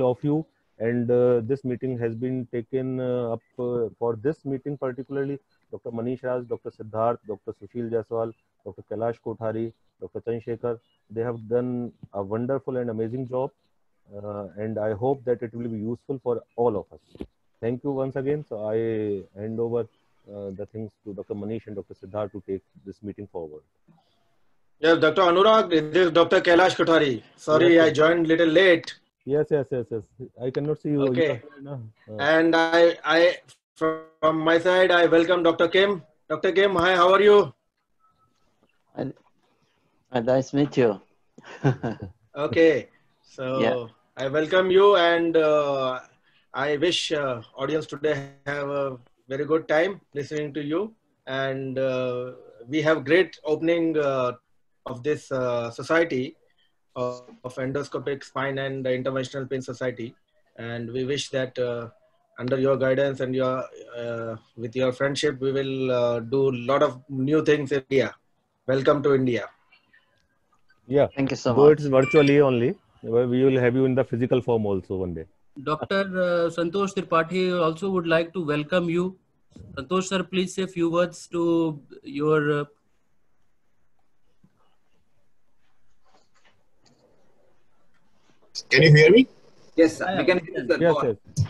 of you and uh, this meeting has been taken uh, up uh, for this meeting particularly Dr. Manish Raj, Dr. Siddharth, Dr. Sushil Jaiswal, Dr. Kailash Kothari, Dr. Chandrasekhar. They have done a wonderful and amazing job uh, and I hope that it will be useful for all of us. Thank you once again. So I hand over uh, the things to Dr. Manish and Dr. Siddharth to take this meeting forward. Yes, Dr. Anurag, this is Dr. Kailash Kothari. Sorry, Yes, I joined little late. Yes, yes, yes, yes. I cannot see you. Okay. You uh, And I, I, from my side, I welcome Dr. Kim. Dr. Kim, hi, how are you? And, and nice to meet you. Okay, so Yeah. I welcome you and uh, I wish uh, audience today have a very good time listening to you. And uh, we have great opening uh, of this uh, society of, of endoscopic spine and the interventional pain society. And we wish that uh, under your guidance and your uh, with your friendship, we will uh, do a lot of new things in India. Welcome to India. yeah. Thank you so Though much. it's virtually only, but we will have you in the physical form also one day. Dr. Uh, Santosh Tripathi also would like to welcome you. Santosh sir, please say a few words to your uh, Can you hear me? Yes, Yeah, we can hear you, sir. Yes, yes.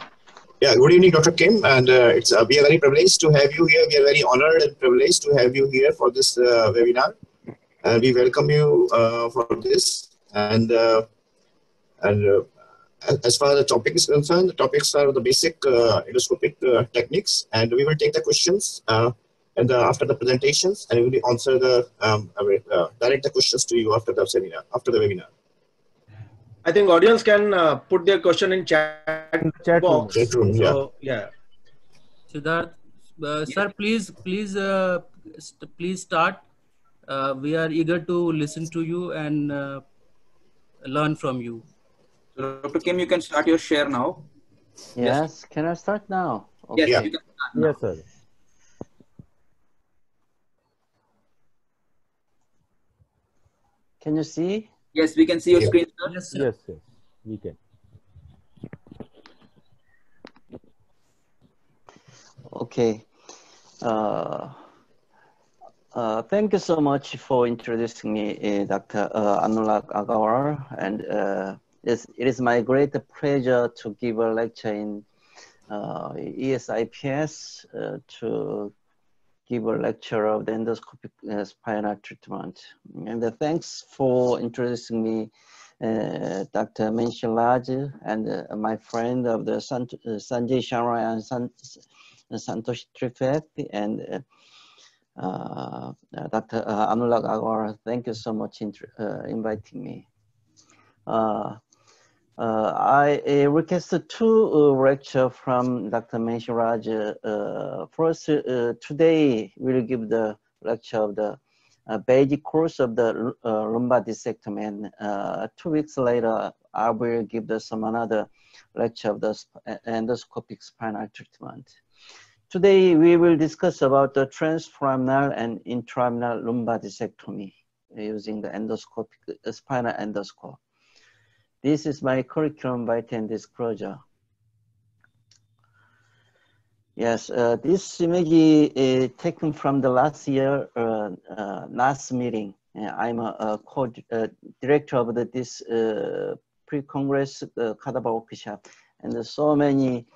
Yeah, good evening, Dr. Kim. And uh, it's uh, we are very privileged to have you here. We are very honored and privileged to have you here for this uh, webinar. And we welcome you uh, for this. And uh, and uh, as- as far as the topic is concerned, the topics are the basic uh, endoscopic uh, techniques, and we will take the questions uh, and uh, after the presentations, and we will answer the um, uh, direct the questions to you after the seminar, after the webinar. I think audience can uh, put their question in chat In the chat room. box. Chat room, yeah. So, yeah. Siddharth. Uh, Sir, please, please, uh, st- please start. Uh, we are eager to listen to you and uh, learn from you. So, Dr. Kim, you can start your share now. Yes, can I start now? Yes, Yeah. you can start now. Yes, sir. Can you see? Yes, we can see your Yeah. screen, sir. Yes, sir. Yes, yes. We can. Okay. Uh, uh, thank you so much for introducing me, uh, Dr. Uh, Anurag Agrawal. And uh, it's, it is my great pleasure to give a lecture in uh, ESIPS uh, to give a lecture of the endoscopic uh, spinal treatment. And uh, thanks for introducing me, uh, Dr. Manish Raj and uh, my friend of the Sant- uh, Sanjay Sharma and San- Santosh Tripathi and uh, uh, Dr. Uh, Anurag Agrawal. Thank you so much for uh, inviting me. Uh, uh, I uh, requested two uh, lecture from Dr. Manish Raj. Uh, first, uh, today we'll give the lecture of the uh, basic course of the uh, lumbar discectomy. And uh, two weeks later, I will give the, some another lecture of the endoscopic spinal treatment. Today, we will discuss about the transforaminal and interlaminar lumbar discectomy using the endoscopic uh, spinal endoscope. This is my curriculum vitae disclosure. Yes, uh, this image is taken from the last year uh, uh, last meeting. Uh, I'm a, a co uh, director of the, this uh, pre-congress uh, cadaver workshop, and so many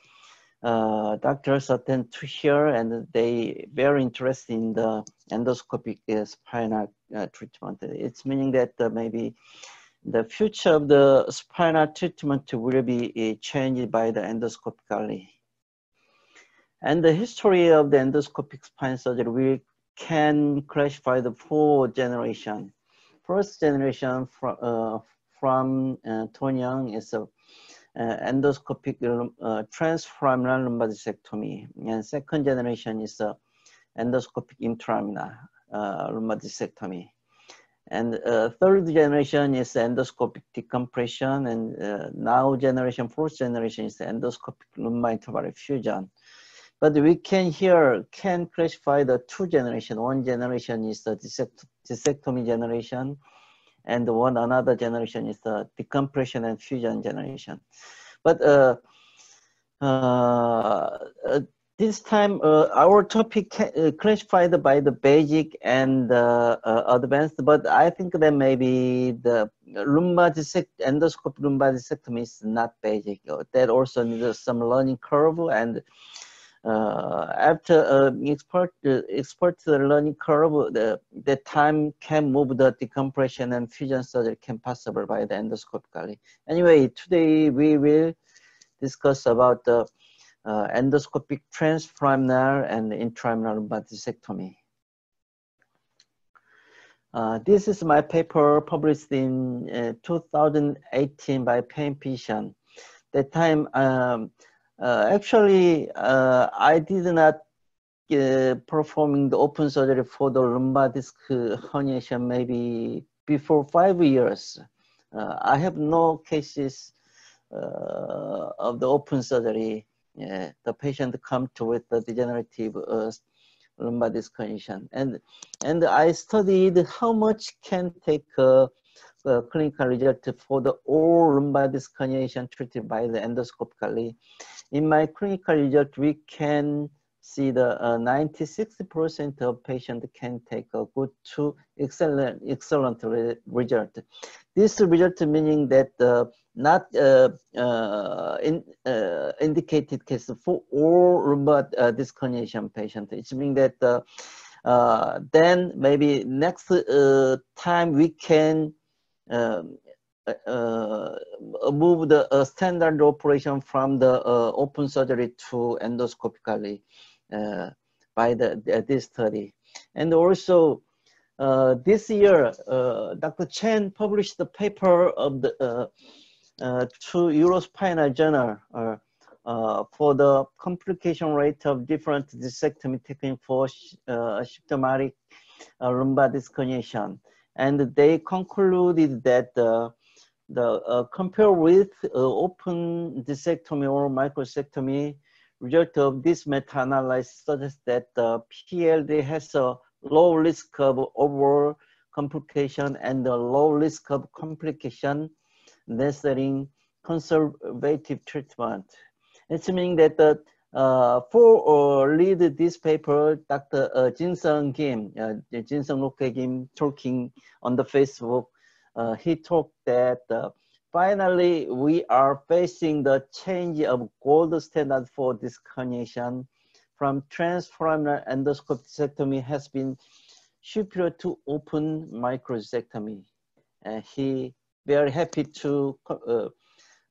doctors attend to here, and they very interested in the endoscopic spinal treatment. It's meaning that maybe the future of the spinal treatment will be uh, changed by the endoscopically. And the history of the endoscopic spine surgery, we can classify the four generation. First generation from, uh, from uh, Tony Yeung is a uh, endoscopic uh, transforaminal lumbar discectomy. And second generation is a endoscopic interlaminar uh, lumbar discectomy. And uh, third generation is endoscopic decompression, and uh, now generation, fourth generation is endoscopic lumbar interbody fusion. But we can here can classify the two generation. One generation is the dissect discectomy generation, and one another generation is the decompression and fusion generation. But uh, uh, this time uh, our topic uh, classified by the basic and uh, uh, advanced, but I think that maybe the lumbar dissect endoscopic lumbar discectomy is not basic. That also needs some learning curve and uh, after uh, expert uh, expert learning curve, the, the time can move the decompression and fusion surgery can possible by the endoscopically. Anyway, today we will discuss about the uh, endoscopic transforaminal and interlaminar lumbar discectomy. Uh, this is my paper published in uh, 2018 by Pain Physician. That time, um, uh, actually, uh, I did not uh, performing the open surgery for the lumbar disc herniation maybe before five years. I have no cases of the open surgery yeah, the patient come to with the degenerative uh, lumbar disc condition. And, and I studied how much can take uh, uh, clinical result for the all lumbar disc condition treated by the endoscopically. In my clinical result, we can see the 96% uh, of patient can take a good to excellent, excellent re result. This result meaning that uh, not uh, uh, in, uh, indicated case for all lumbar uh, disc patient. It means that uh, uh, then maybe next uh, time we can um, move the standard operation from the open surgery to endoscopically by the this study. And also this year, Dr. Chen published the paper of the to Eurospinal Journal uh, uh, for the complication rate of different discectomy technique for uh, symptomatic uh, lumbar disc herniation. And they concluded that uh, the uh, compare with open discectomy or microsectomy, result of this meta-analysis suggests that the PLD has a low risk of overall complication and a low risk of complication necessary conservative treatment. It's meaning that the uh, for uh, lead this paper, Dr. Uh, Jin-Sung Kim, uh, Jin-Sung Luke Kim talking on the Facebook, uh, he talked that uh, finally we are facing the change of gold standard for this herniation from transforaminal discectomy has been superior to open microdiscectomy. And he very happy to uh,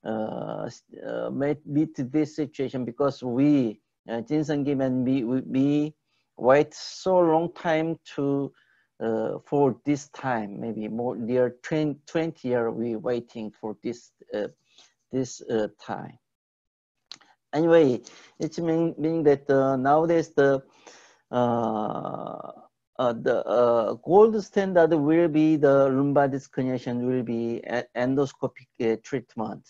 uh, meet this situation because we, uh, Jin Kim and me, we, we wait so long time to uh, for this time, maybe more near 20, 20 year we waiting for this uh, this uh, time. Anyway, it's mean, meaning that uh, nowadays the uh, the uh, gold standard will be the lumbar disc herniation will be endoscopic uh, treatment.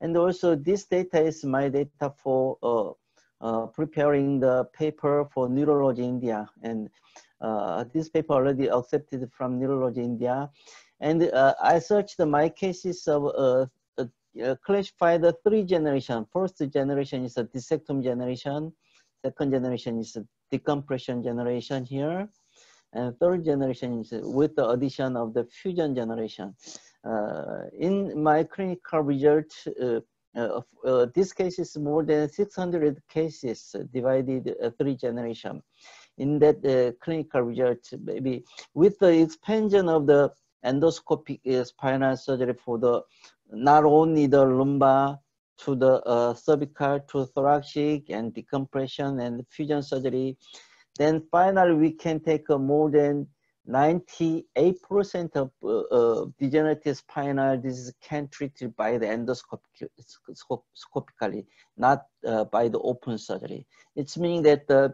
And also this data is my data for uh, uh, preparing the paper for Neurology India. And this paper already accepted from Neurology India. And I searched my cases of classified the three generation. First generation is a discectomy generation. Second generation is a decompression generation here and third generation with the addition of the fusion generation. Uh, in my clinical result, uh, uh, uh this case is more than 600 cases divided uh, three generation. In that uh, clinical result, maybe with the expansion of the endoscopic spinal surgery for the not only the lumbar to the cervical to thoracic and decompression and fusion surgery, then finally, we can take a more than 98% of uh, uh, degenerative spinal disease can treated by the endoscopically, not uh, by the open surgery. It's meaning that uh,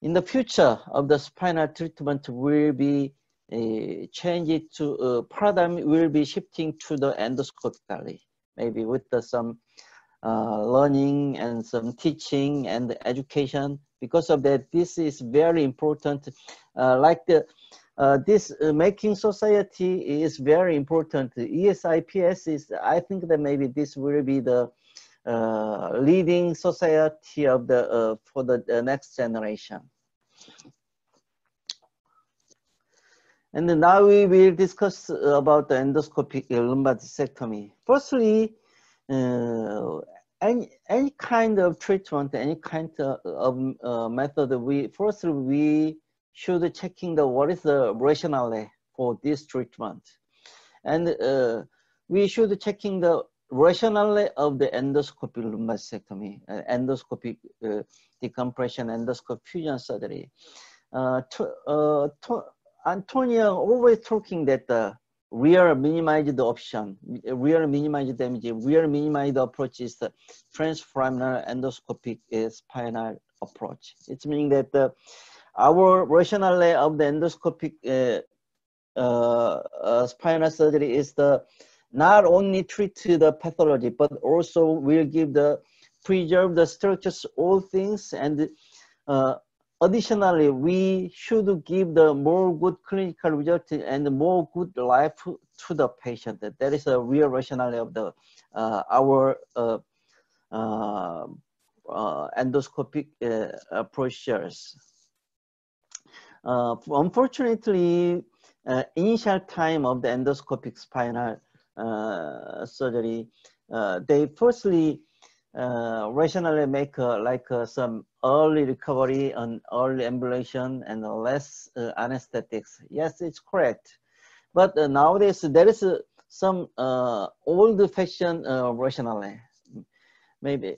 in the future of the spinal treatment will be uh, changed to uh, paradigm will be shifting to the endoscopically, maybe with the, some uh, learning and some teaching and education because of that, this is very important. Uh, like the, uh, this uh, making society is very important. ESIPS is, I think that maybe this will be the uh, leading society of the uh, for the, next generation. And now we will discuss about the endoscopic lumpectomy. Firstly, uh, any any kind of treatment, any kind of, of uh, method, we first we should checking the what is the rationale for this treatment, and uh, we should checking the rationale of the endoscopic lumpectomy, uh, endoscopic uh, decompression, endoscopic fusion surgery. Uh, to, uh, to, Antonio always talking that real minimized option, We are real minimized damage, real minimized approach is the transforaminal endoscopic spinal approach. It means that the, our rationale of the endoscopic uh, uh, uh, spinal surgery is the not only treat the pathology, but also will give the preserve the structures, all things, and uh, additionally, we should give the more good clinical result and more good life to the patient. That is a real rationale of the uh, our uh, uh, uh endoscopic uh, procedures. Uh, unfortunately, initial time of the endoscopic spinal surgery, they firstly uh, rationally make uh, like uh, some early recovery and early ambulation and less uh, anesthetics. Yes, it's correct. But uh, nowadays there is uh, some old-fashioned rationale. Maybe.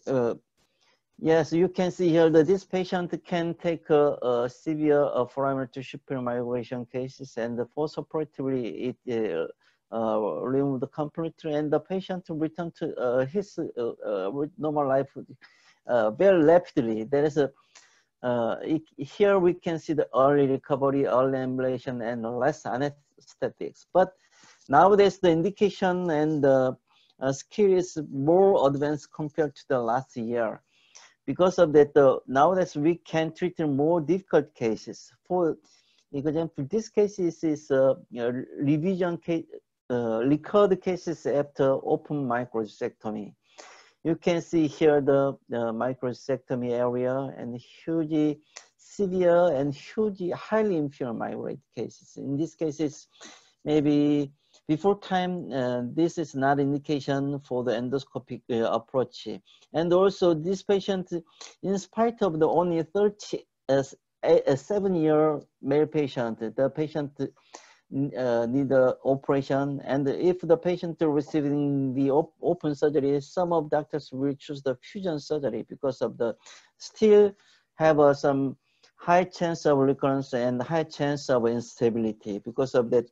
yes, you can see here that this patient can take a, a severe foramen to superior migration cases and postoperatively it uh, remove the completely and the patient return to uh, his uh, normal life very rapidly. There is a it, here we can see the early recovery, early ambulation, and less anesthetics. But nowadays the indication and the uh, skill is more advanced compared to the last year. Because of that, uh, nowadays we can treat more difficult cases. For example, this case is, is uh, revision case, uh, recurred cases after open microdiscectomy. You can see here the, the microdiscectomy area and huge severe and huge highly inferior myoid cases. In these cases, maybe before time, uh, this is not indication for the endoscopic uh, approach. And also this patient, in spite of the only 30, uh, a seven year male patient, the patient uh, need a operation. And if the patient receiving the op open surgery, some of doctors will choose the fusion surgery because of the still have uh, some high chance of recurrence and high chance of instability because of that.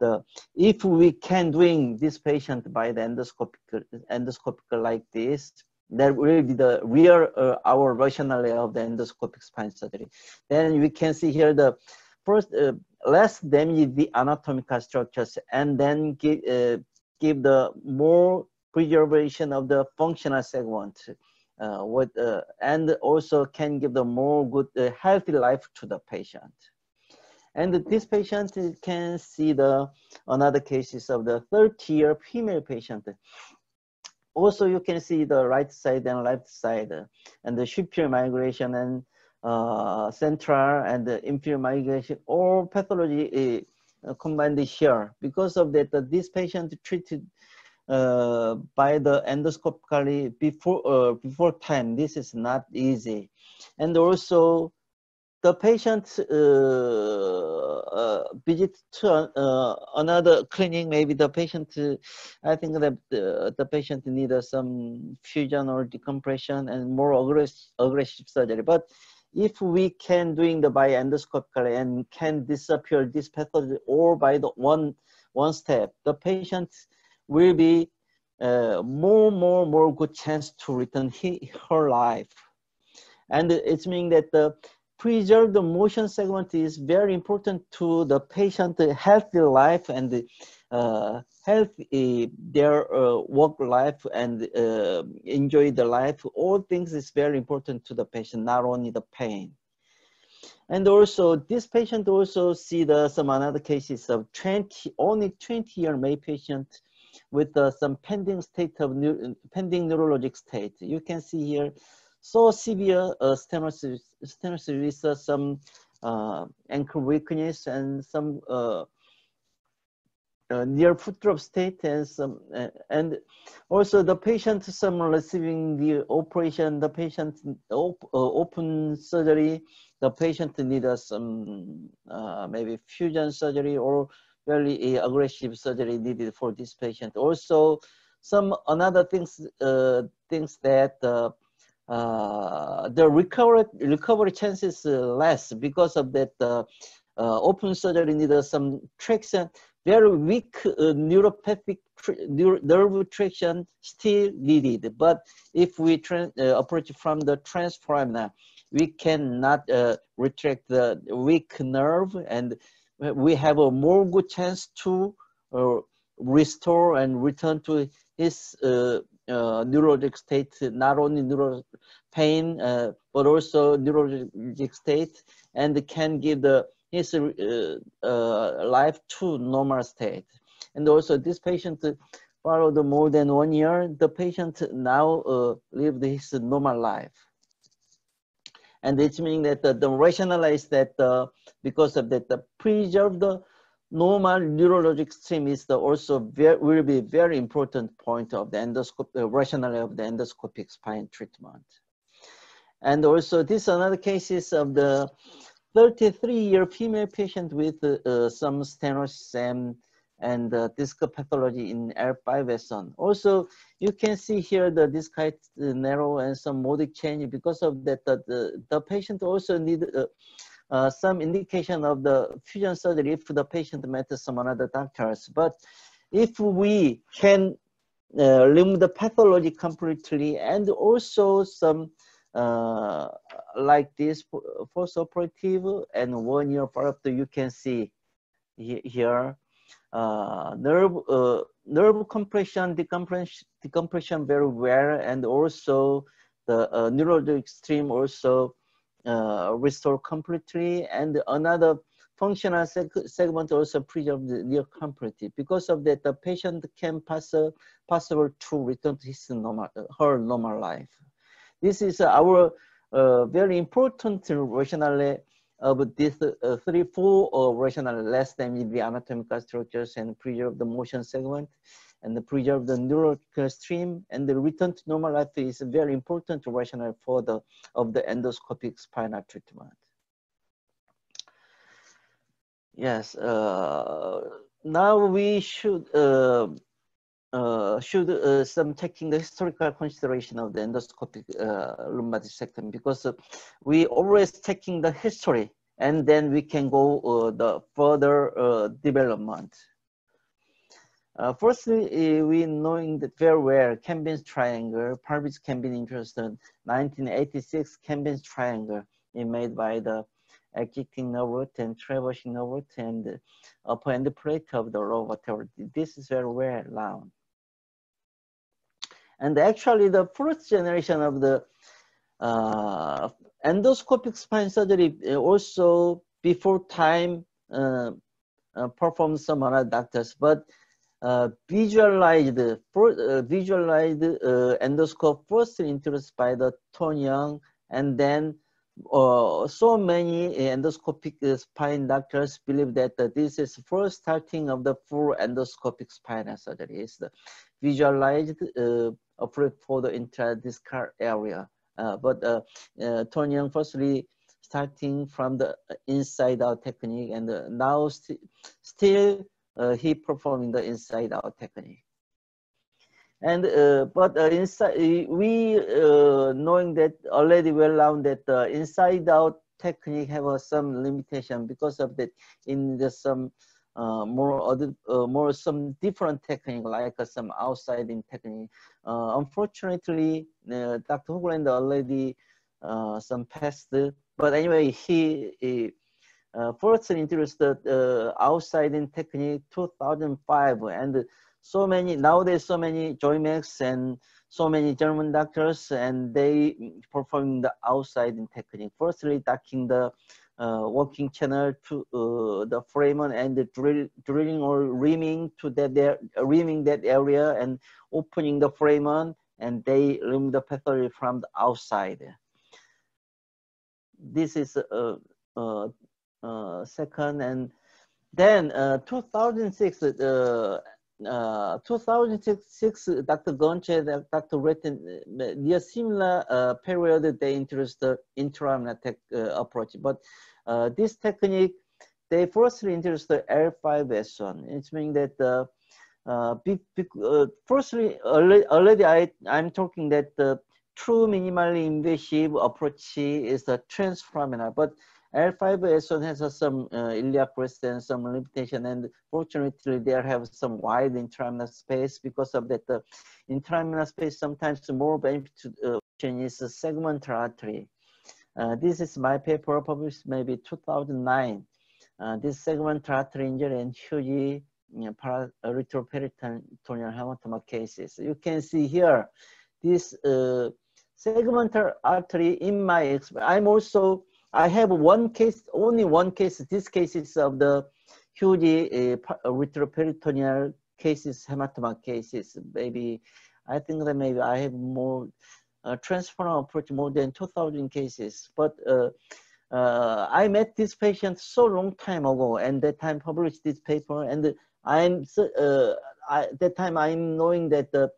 The, if we can doing this patient by the endoscopic, endoscopic like this, that will be the real uh, our rationale of the endoscopic spine surgery. Then we can see here the first uh, less damage the anatomical structures and then give, uh, give the more preservation of the functional segment uh, with, uh, and also can give the more good uh, healthy life to the patient. And this patient can see the another cases of the 30 year female patient. Also, you can see the right side and left side and the superior migration and uh, central and inferior migration or pathology uh, combined here. Because of that, uh, this patient treated uh, by the endoscopically before uh, before time. This is not easy, and also the patient visit to another clinic. Maybe the patient, I think that the, the patient needs some fusion or decompression and more aggressive, aggressive surgery, but if we can doing the by endoscopically and can disappear this pathology or by the one one step, the patient will be uh, more, more, more good chance to return he, her life. And it's meaning that the preserve the motion segment is very important to the patient healthy life and uh, help uh, their uh, work life and uh, enjoy the life. All things is very important to the patient, not only the pain. And also, this patient also see the some another cases of 20, only 20 year May patient with uh, some pending state of pending neurologic state. You can see here, so severe uh, stenosis, stenosis uh, some uh, ankle weakness and some uh, uh, near foot drop state and some, uh, and also the patient some receiving the operation, the patient op, uh, open surgery, the patient need some uh, maybe fusion surgery or very aggressive surgery needed for this patient. Also, some another things uh, things that uh, uh, the recovery recovery chances less because of that open surgery needed some very weak uh, neuropathic nerve traction still needed. But if we uh, approach from the transforaminal, we cannot uh, retract the weak nerve and we have a more good chance to uh, restore and return to his uh, uh, neurologic state, not only neuro pain, but also neurologic state, and can give the his uh, uh, life to normal state. And also this patient followed more than one year, the patient now uh, lived his normal life. And it means that the, the rationalize that uh, because of that, the preserve the normal neurologic stream is the also very, will be very important point of the endoscope, uh, rationale of the endoscopic spine treatment. And also this another cases of the 33-year female patient with uh, some stenosis and, uh, disc pathology in L5S1. Also, you can see here the disc height uh, narrow and some modic change because of that. The, the, the patient also need uh, uh, some indication of the fusion surgery if the patient met some other doctors. But if we can uh, remove the pathology completely and also some uh, like this post-operative and one year after you can see here uh, nerve uh, nerve compression decompression decompression very well and also the uh, neurologic stream also uh, restore completely and another functional seg segment also preserved near completely. Because of that the patient can pass possible to return to his normal her normal life this is our uh, very important rationale of this uh, three, four uh, rationale less than the anatomical structures and preserve the motion segment and the preserve the neurological stream and the return to normal life is a very important rationale for the of the endoscopic spinal treatment. Yes, uh, now we should uh, uh, should uh, some taking the historical consideration of the endoscopic uh, sector because uh, we always taking the history and then we can go uh, the further development. firstly, we knowing that very well Kambin's triangle, Parviz Kambin interested 1986 Kambin's triangle is made by the exciting nerve and traversing nerve and upper end plate of the lower vertebra. This is very well known. And actually the first generation of the uh, endoscopic spine surgery uh, also before time uh, uh, performed some other doctors, but uh, visualized, uh, visualized uh, endoscope first introduced by the Tony Yeung and then uh, so many endoscopic spine doctors believe that uh, this is first starting of the full endoscopic spinal surgery. It's the visualized uh, for the entire intradiscal area. Uh, but uh, uh, Tony Yeung firstly starting from the inside out technique and uh, now st still uh, he performing the inside out technique. And uh, but uh, inside we knowing that already well known that the inside out technique have some limitation because of that in the some uh, more uh, more some different technique like uh, some outside in technique. Uh, unfortunately, uh, Dr. Hoogland already uh, some passed, but anyway, he, he first introduced the outside in technique 2005 and so many nowadays so many joimax and so many German doctors and they perform the outside in technique. Firstly, docking the Uh, working channel to uh, the foramen and the drill, drilling or reaming to that there, uh, reaming that area and opening the foramen and they remove the pathology from the outside. This is a, second and then uh, 2006 uh, uh, 2006, Dr. Gonche, Dr. Ruetten, near similar uh, period, they introduced the interlaminar tech uh, approach. But uh, this technique, they firstly introduced the L5S1. It means that uh, uh, be, be, firstly, already, already I, I'm talking that the true minimally invasive approach is the transforaminal, but L5S1 has some uh, iliac crest and some limitation, and fortunately, there have some wide interlaminar space. Because of that, the interlaminar space sometimes more benefit uh, is a segmental artery. Uh, this is my paper published maybe 2009. Uh, this segmental artery injury and huge you know, retroperitoneal hematoma cases. You can see here, this uh, segmental artery in my I'm also I have one case, only one case. This case is of the huge uh, retroperitoneal cases, hematoma cases. Maybe I think that maybe I have more uh, transform approach more than 2,000 cases. But uh, uh, I met this patient so long time ago, and that time published this paper. And I'm uh, I, that time I'm knowing that the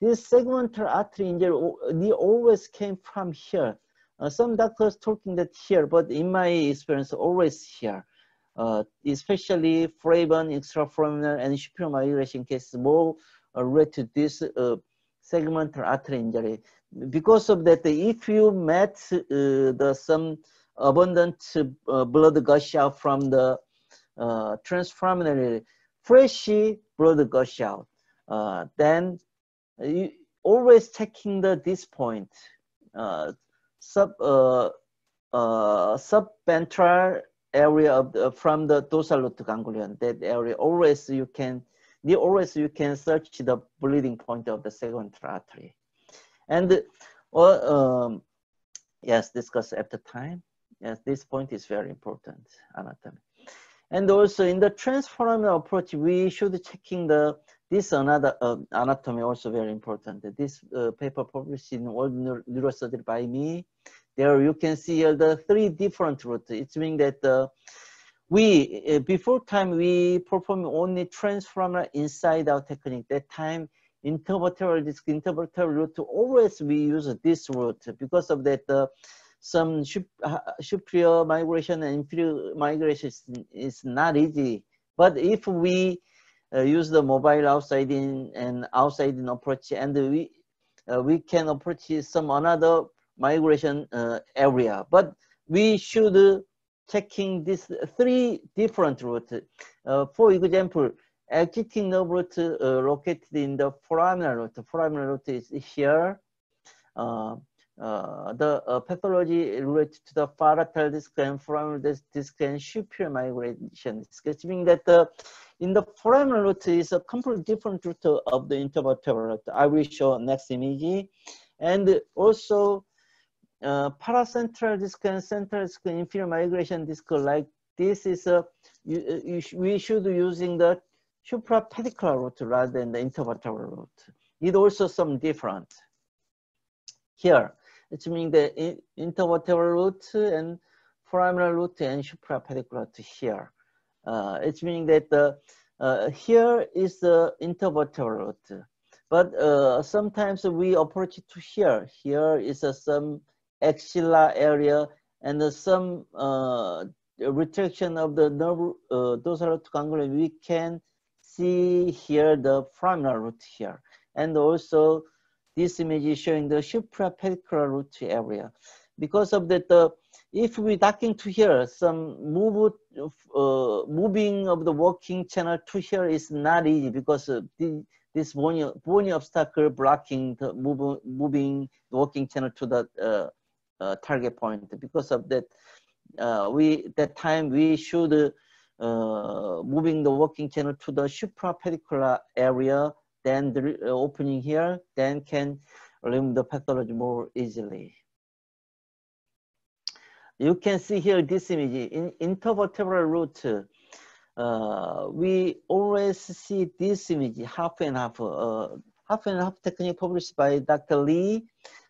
this segmental artery injury always came from here. Uh, some doctors talking that here, but in my experience, always here. Uh, especially foramen, extraforaminal, and superior migration cases more uh, related to this uh, segmental artery injury. Because of that, if you met uh, the some abundant uh, blood gush out from the uh, transforaminal, fresh blood gush out, then you always checking the this point sub uh, uh, subventral area of the, from the dorsal root ganglion. That area always you can the always you can search the bleeding point of the segmental artery, and well, um, yes, discuss at the time. Yes, this point is very important anatomy. And also in the transforaminal approach, we should checking the this another uh, anatomy also very important. This uh, paper published in World Neurosurgery by me. There you can see uh, the three different routes. It means that uh, we, uh, before time, we perform only transforaminal inside out technique. That time, intervertebral disc, intervertebral route, always we use this route because of that uh, some superior migration and inferior migration is, is not easy. But if we uh, use the mobile outside in and outside in approach and we uh, we can approach some another migration uh, area. But we should checking these three different routes uh, for example exiting nerve route uh, located in the foraminal route. Foraminal route is here. Uh, the pathology related to the parietal disc and foraminal disc and superior migration. Disc, meaning that the in the foraminal route is a completely different route of the intervertebral route. I will show next image. And also uh, paracentral disc and central disc inferior migration disc like this is a, you, you sh we should using the suprapedicular route rather than the intervertebral route. It also some different. Here, it means the intervertebral route and foraminal route and suprapedicular route here. Uh, it's meaning that uh, here is the intervertebral route, but uh, sometimes we approach to here. Here is some axilla area and some uh, retraction of the nerve uh, dorsal ganglion. We can see here the foraminal root here, and also this image is showing the suprapedicular root area. Because of that, the if we docking to here, some move, uh, moving of the working channel to here is not easy because uh, the, this bony, bony obstacle blocking the move, moving the working channel to the uh, uh target point. Because of that, uh, we that time we should moving the working channel to the suprapedicular area, then the opening here, then can remove the pathology more easily. You can see here this image in intervertebral root. Uh, we always see this image half and half. Uh, half and half technique published by Dr. Lee.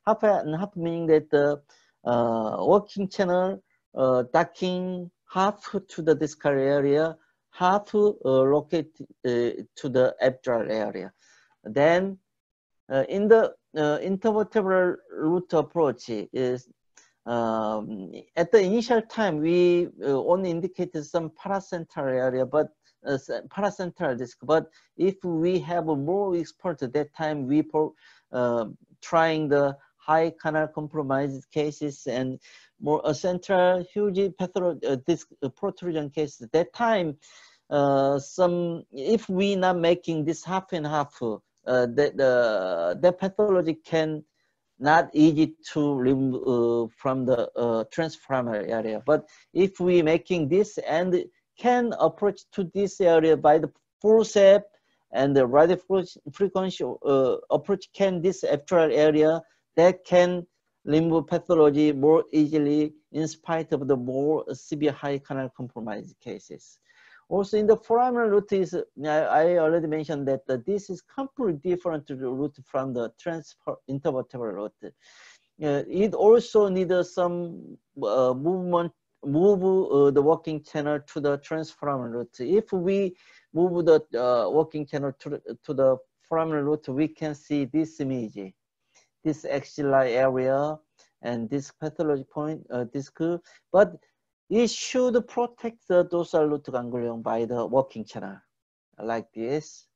Half and half meaning that the uh, working channel uh, docking half to the discal area, half uh, locate uh, to the epidural area. Then uh, in the uh, intervertebral root approach is um, at the initial time we uh, only indicated some paracentral area, but uh, paracentral disc. But if we have more expert at that time, we uh, trying the high canal compromised cases and more a central huge pathology uh, disc uh, protrusion cases. At That time, uh, some if we not making this half and half, uh, the the pathology can not easy to remove uh, from the uh, transforaminal area. But if we making this and can approach to this area by the forceps and the radio frequency uh, approach can this epidural area that can remove pathology more easily in spite of the more severe high canal compromise cases. Also in the foraminal root is, I already mentioned that this is completely different route from the transfer intervertebral root. Uh, it also needs some uh, movement, move uh, the working channel to the transforaminal root. If we move the uh, working channel to, to the foraminal root, we can see this image, this axillary area and this pathology point, uh, disc, but it should protect the dorsal root ganglion by the working channel like this.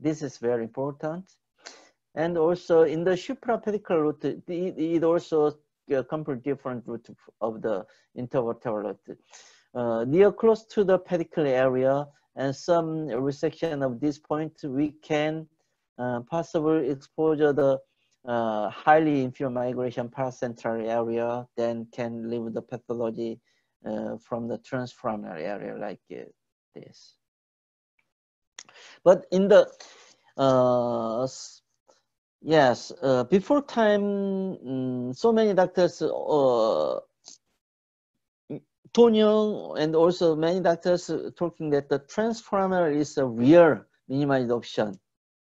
This is very important. And also in the suprapedicle root, it, it also uh, completely different root of the intervertebral root. Uh, near close to the pedicle area and some resection of this point, we can uh, possibly exposure the uh, highly inferior migration paracentral area, then can leave the pathology uh, from the transforaminal area like uh, this. But in the, uh, yes, uh, before time, um, so many doctors, uh, and also many doctors talking that the transforaminal is a real minimized option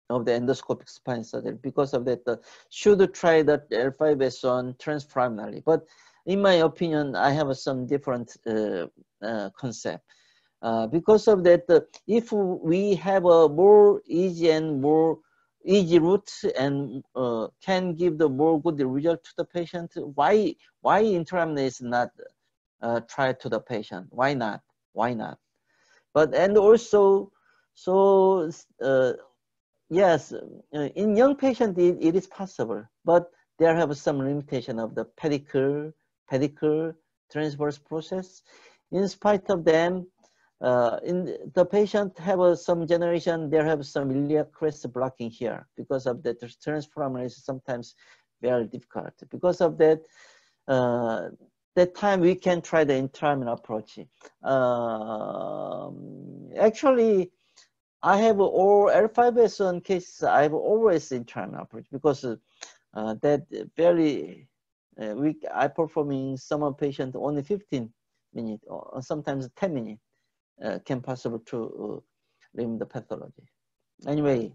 of the endoscopic spine surgery. Because of that, uh, should try the L5S1 transforaminally. But in my opinion, I have some different uh, uh, concept. Uh, because of that, uh, if we have a more easy and more easy route and uh, can give the more good result to the patient, why why is not uh, tried to the patient? Why not? Why not? But and also, so yes, in young patient it, it is possible, but there have some limitation of the pedicle pedicle transverse process. In spite of them, uh, in the patient have uh, some generation, there have some iliac crest blocking here because of that transforaminal is sometimes very difficult. Because of that, uh, that time we can try the interlaminar approach. Um, actually, I have all L5S1 cases, I have always interlaminar approach because uh, that very uh, we I performing some patient only 15 minutes or sometimes 10 minutes uh, can possible to uh, remove the pathology. Anyway,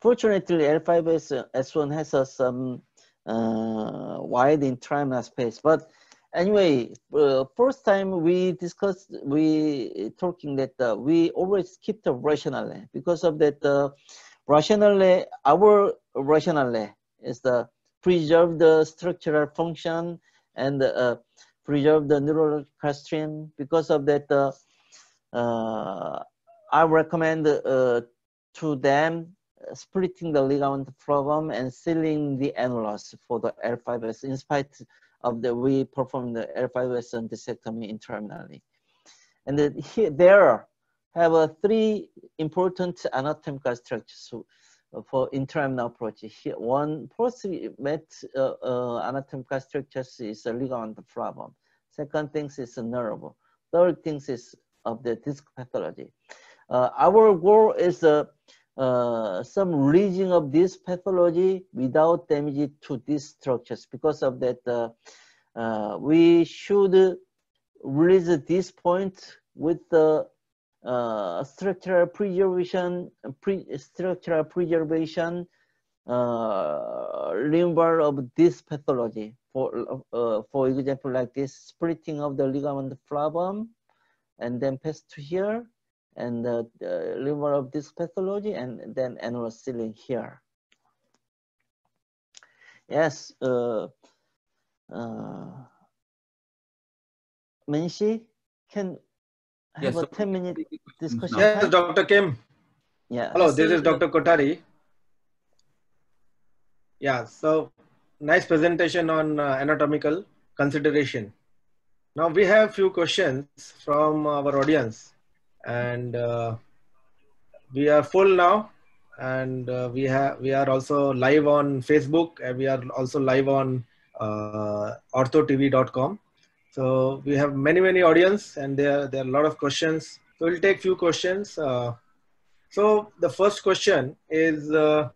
fortunately L5S1 has uh, some uh, wide interlaminar space, but anyway, uh, first time we discussed, we talking that uh, we always keep the rationale because of that uh, rationale, our rationale is the preserve the structural function and uh, preserve the neurological stream. Because of that, uh, uh, I recommend uh, to them splitting the ligament flavum and sealing the annulus for the L5S in spite of the we perform the L5S and discectomy internally. And here, there have uh, three important anatomical structures for interlaminar approach. Here, one postmate uh, uh, anatomical structures is a ligament problem. Second thing is a nerve. Third thing is of the disc pathology. Uh, our goal is uh, uh, some region of this pathology without damage to these structures because of that uh, we should release this point with the uh, structural preservation, pre structural preservation uh, of this pathology. For uh, for example, like this splitting of the ligament flavum, and then pass to here, and the, the removal of this pathology, and then annular sealing here. Yes. Uh, uh, Menshi, can have Yes, a so 10 minute discussion Yes, time? Dr. Kim. Yeah. Hello, this is Dr. Kotari. Yeah, so nice presentation on uh, anatomical consideration. Now we have few questions from our audience and uh, we are full now and uh, we have we are also live on Facebook and we are also live on uh, orthotv.com. So we have many many audience and there there are a lot of questions. So we'll take few questions. Uh, so the first question is uh,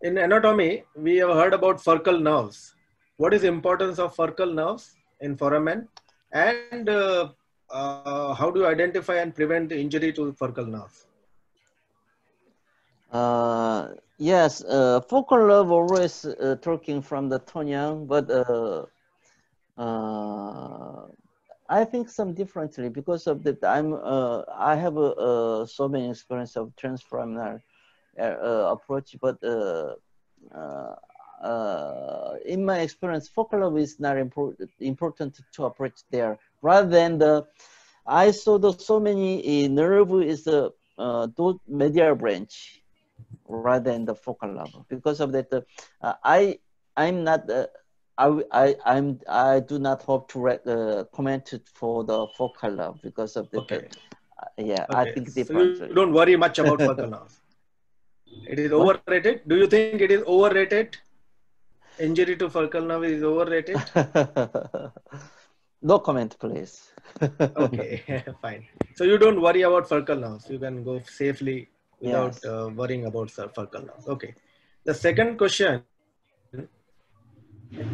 in anatomy, we have heard about furcal nerves. What is importance of furcal nerves in foramen? And uh, uh, how do you identify and prevent injury to furcal nerves? Uh, yes, uh, focal nerve always talking from the Tony Yeung, but uh, uh, I think some differently because of that I'm uh, I have a, uh so many experience of transforaminal uh, uh, approach, but uh, uh, uh, in my experience, focal is not important important to approach there. Rather than the, I saw the so many uh, nerve is the uh, medial branch rather than the focal level because of that. Uh, I I'm not. I, I I'm I do not hope to re- uh, comment it for the focal level because of the Okay. uh, yeah I Okay. think So differently. you don't worry much about furcal nerves. It is What? overrated. Do you think it is overrated? Injury to nerve is overrated? no comment, please. Okay, fine. So you don't worry about nerves. You can go safely without Yes. uh, worrying about nerves. Okay. The second question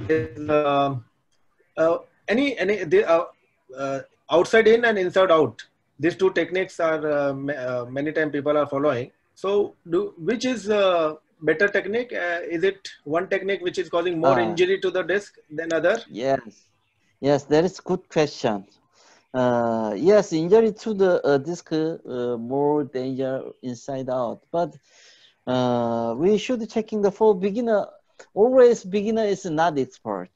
is uh, uh, any any the, uh, uh, outside in and inside out. These two techniques are uh, uh, many times people are following. So do which is better technique? Uh, is it one technique which is causing more Ah. injury to the disc than other? Yes, yes, that is good question. Uh, yes, injury to the uh, disc uh, more danger inside out, but uh, we should checking the for beginner. Always beginner is not expert,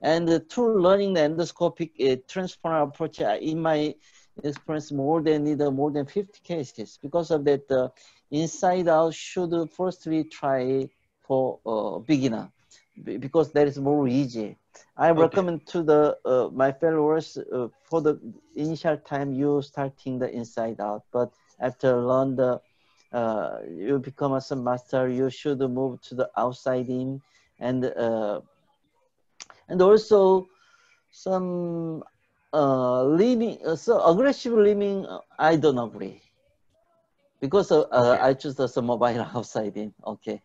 and uh, to learning the endoscopic uh, transfer approach, uh, in my experience, more than need uh, more than 50 cases because of that. Uh, inside out should firstly try for uh, beginner because that is more easy. I Okay. recommend to the uh, my followers uh, for the initial time you starting the inside out, but after learn the uh, you become a master, you should move to the outside in and uh, and also some uh, leaning uh, so aggressive living. uh, I don't agree because uh, Okay. I choose the mobile outside in. Okay.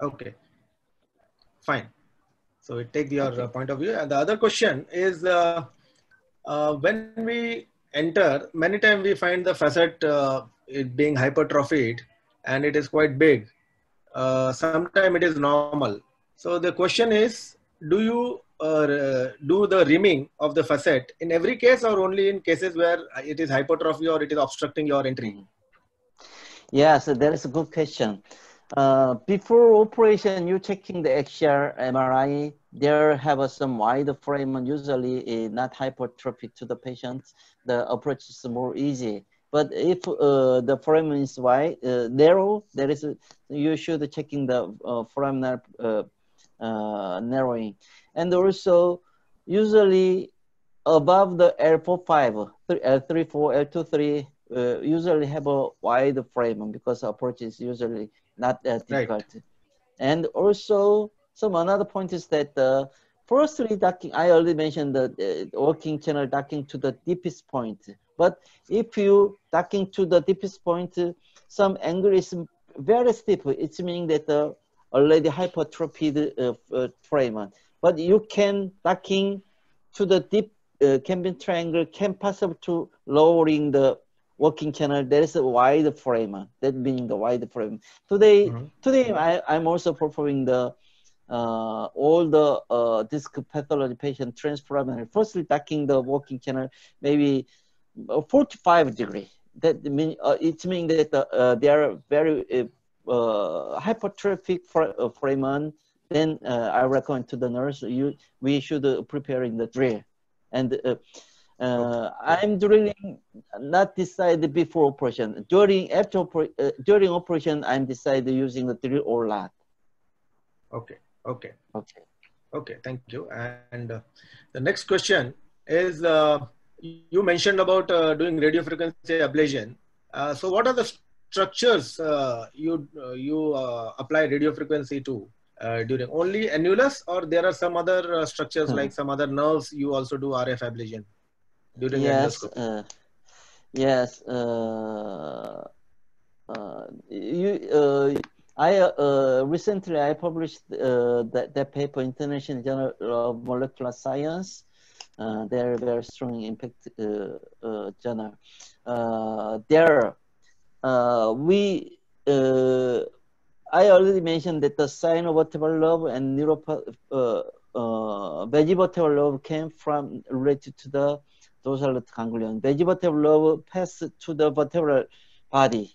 Okay, fine. So we take your uh, point of view. And the other question is, uh, uh, when we enter, many times we find the facet uh, it being hypertrophied and it is quite big. Uh, Sometimes it is normal. So the question is, do you uh, do the rimming of the facet in every case or only in cases where it is hypertrophy or it is obstructing your entry? Yes, that is a good question. Uh, before operation, you checking the axial MRI. There have a some wide frame, and usually uh, not hypertrophic to the patient. The approach is more easy. But if uh, the frame is wide, uh, narrow, there is a, you should checking the uh, uh, uh, narrowing, and also usually above the L45, L34, L23, uh, usually have a wide frame because approach is usually not that Right. difficult. And also, some another point is that uh, firstly docking, I already mentioned the uh, working channel docking to the deepest point. But if you docking to the deepest point, uh, some angle is very steep. It's meaning that the already hypertrophied uh, uh, foramen. But you can docking to the deep uh, Kambin triangle can possible to lowering the working channel. There is a wide foramen. That meaning the wide foramen. Today, Mhm. today I, I'm also performing the uh, all the uh, disc pathology patient transforamen. Firstly, docking the working channel maybe uh, 45 degree. That mean uh, it means that uh, uh, they are very uh, uh, hypertrophic for, uh, foramen. Then uh, I recommend to the nurse you we should uh, preparing the drill, and uh, uh, I'm drilling not decided before operation. During after oper- uh, during operation, I'm decided using the drill or not. Okay. Okay. Okay. Okay. Thank you. And uh, the next question is uh, you mentioned about uh, doing radio frequency ablation. Uh, so, what are the structures uh, you uh, you uh, apply radio frequency to uh, during only annulus, or there are some other uh, structures Hmm. like some other nerves you also do RF ablation during yes endoscopy? uh, yes uh, uh, you uh, I uh, recently I published uh, that, that paper International Journal of Molecular Science uh, very strong impact uh, uh, journal uh, there uh, we I already mentioned that the sinovertebral lobe and neuropa- uh, uh, vegetative lobe came from related to the dorsal ganglion. Vegetative love pass to the vertebral body,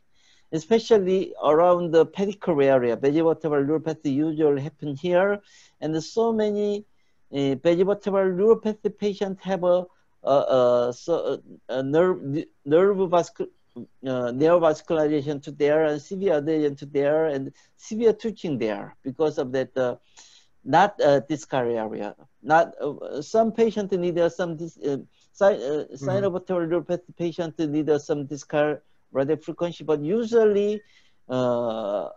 especially around the pedicle area. Vegetative neuropathy usually happen here, and so many uh, vegetative neuropathy patients have a, a, a, so, a nerve nerve vascular uh, neovascularization to there and severe adhesion to there and severe twitching there because of that uh, not uh, area. Not uh, some patient need uh, some dis, uh, sign, uh, synovial neuropathy patient need uh, some discal radio frequency but usually uh,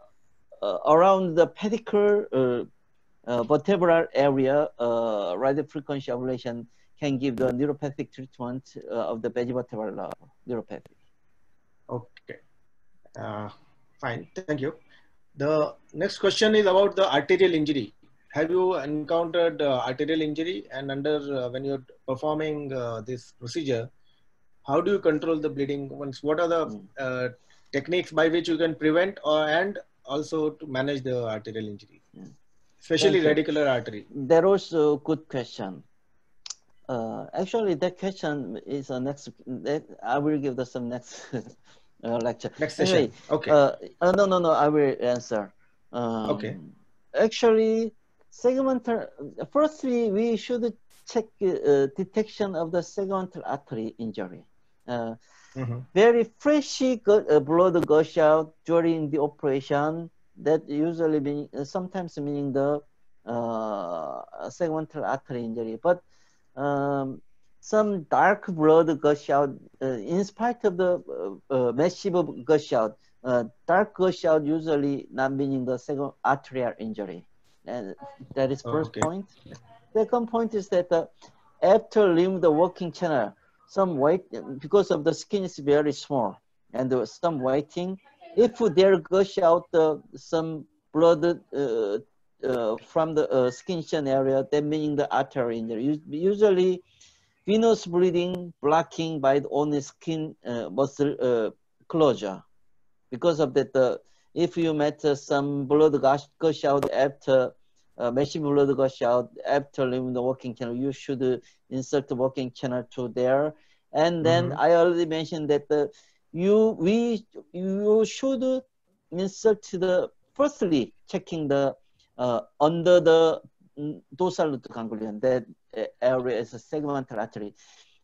uh, around the pedicle vertebral area uh, radio frequency ablation can give the neuropathic treatment uh, of the uh, neuropathy Okay. Uh, fine. Thank you. The next question is about the arterial injury. Have you encountered uh, arterial injury and under uh, when you're performing uh, this procedure, how do you control the bleeding? Once, what are the uh, techniques by which you can prevent or and also to manage the arterial injury. Especially radicular artery? That was a good question. Uh, actually, that question is a next. That I will give the some next uh, lecture. Next session. Anyway, Okay. uh, uh, no, no, no. I will answer. Um, Okay. Actually, segmental. Firstly, we should check uh, detection of the segmental artery injury. Uh, Mhm. very uh, blood gush out during the operation. That usually mean uh, sometimes meaning the uh, segmental artery injury, but um, some dark blood gush out uh, in spite of the uh, massive gush out. Uh, dark gush out usually not meaning the second arterial injury, and that is first Okay. point. Second point is that uh, after leaving the working channel, some white because of the skin is very small and there was some whiting. If there gush out uh, some blood uh, uh, from the uh, skin channel area, that meaning the artery injury. Usually, venous bleeding blocking by the only skin uh, muscle uh, closure. Because of that, uh, if you met uh, some blood gush, gush out after uh, massive blood gush out after leaving the working channel, you should uh, insert the working channel to there. And then Mhm. I already mentioned that the you we you should insert the firstly checking the uh, under the mm, dorsal root ganglion that area is a segmental artery.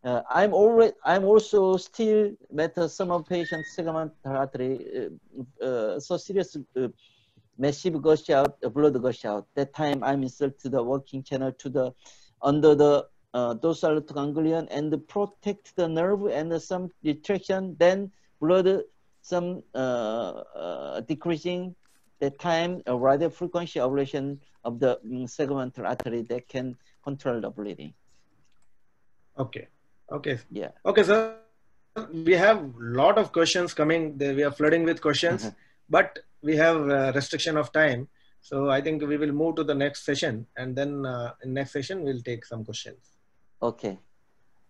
Uh, I'm already I'm also still met some of patients segmental artery uh, uh, so serious uh, massive gush out, blood gush out. That time I'm insert to the working channel to the under the uh, dorsal root ganglion and protect the nerve and some retraction. Then blood some uh, uh, decreasing. the time a radio frequency ablation of the mm, segmental artery that can control the bleeding. Okay. Okay. Yeah. Okay, sir. We have a lot of questions coming. They- We are flooding with questions, but we have uh, restriction of time. So I think we will move to the next session, and then uh, in next session we'll take some questions. Okay.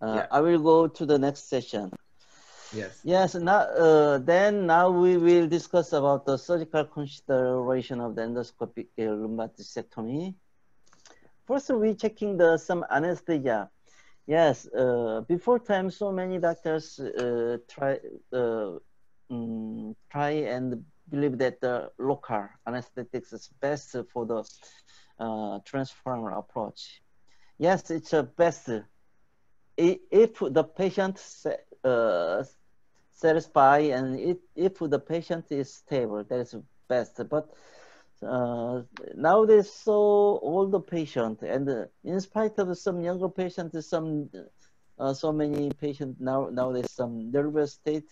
Uh, Yeah. I will go to the next session. Yes. Yes, now, uh, then now we will discuss about the surgical consideration of the endoscopic uh, lumpectomy. First, we checking the some anesthesia. Yes, uh, before time, so many doctors uh, try uh, mm, try and believe that the local anesthetics is best for the uh, transformer approach. Yes, it's a best. If the patient uh, and if, the patient is stable, that is best. But uh, nowadays, so older patient and uh, in spite of some younger patients, some uh, so many patients now nowadays some nervous state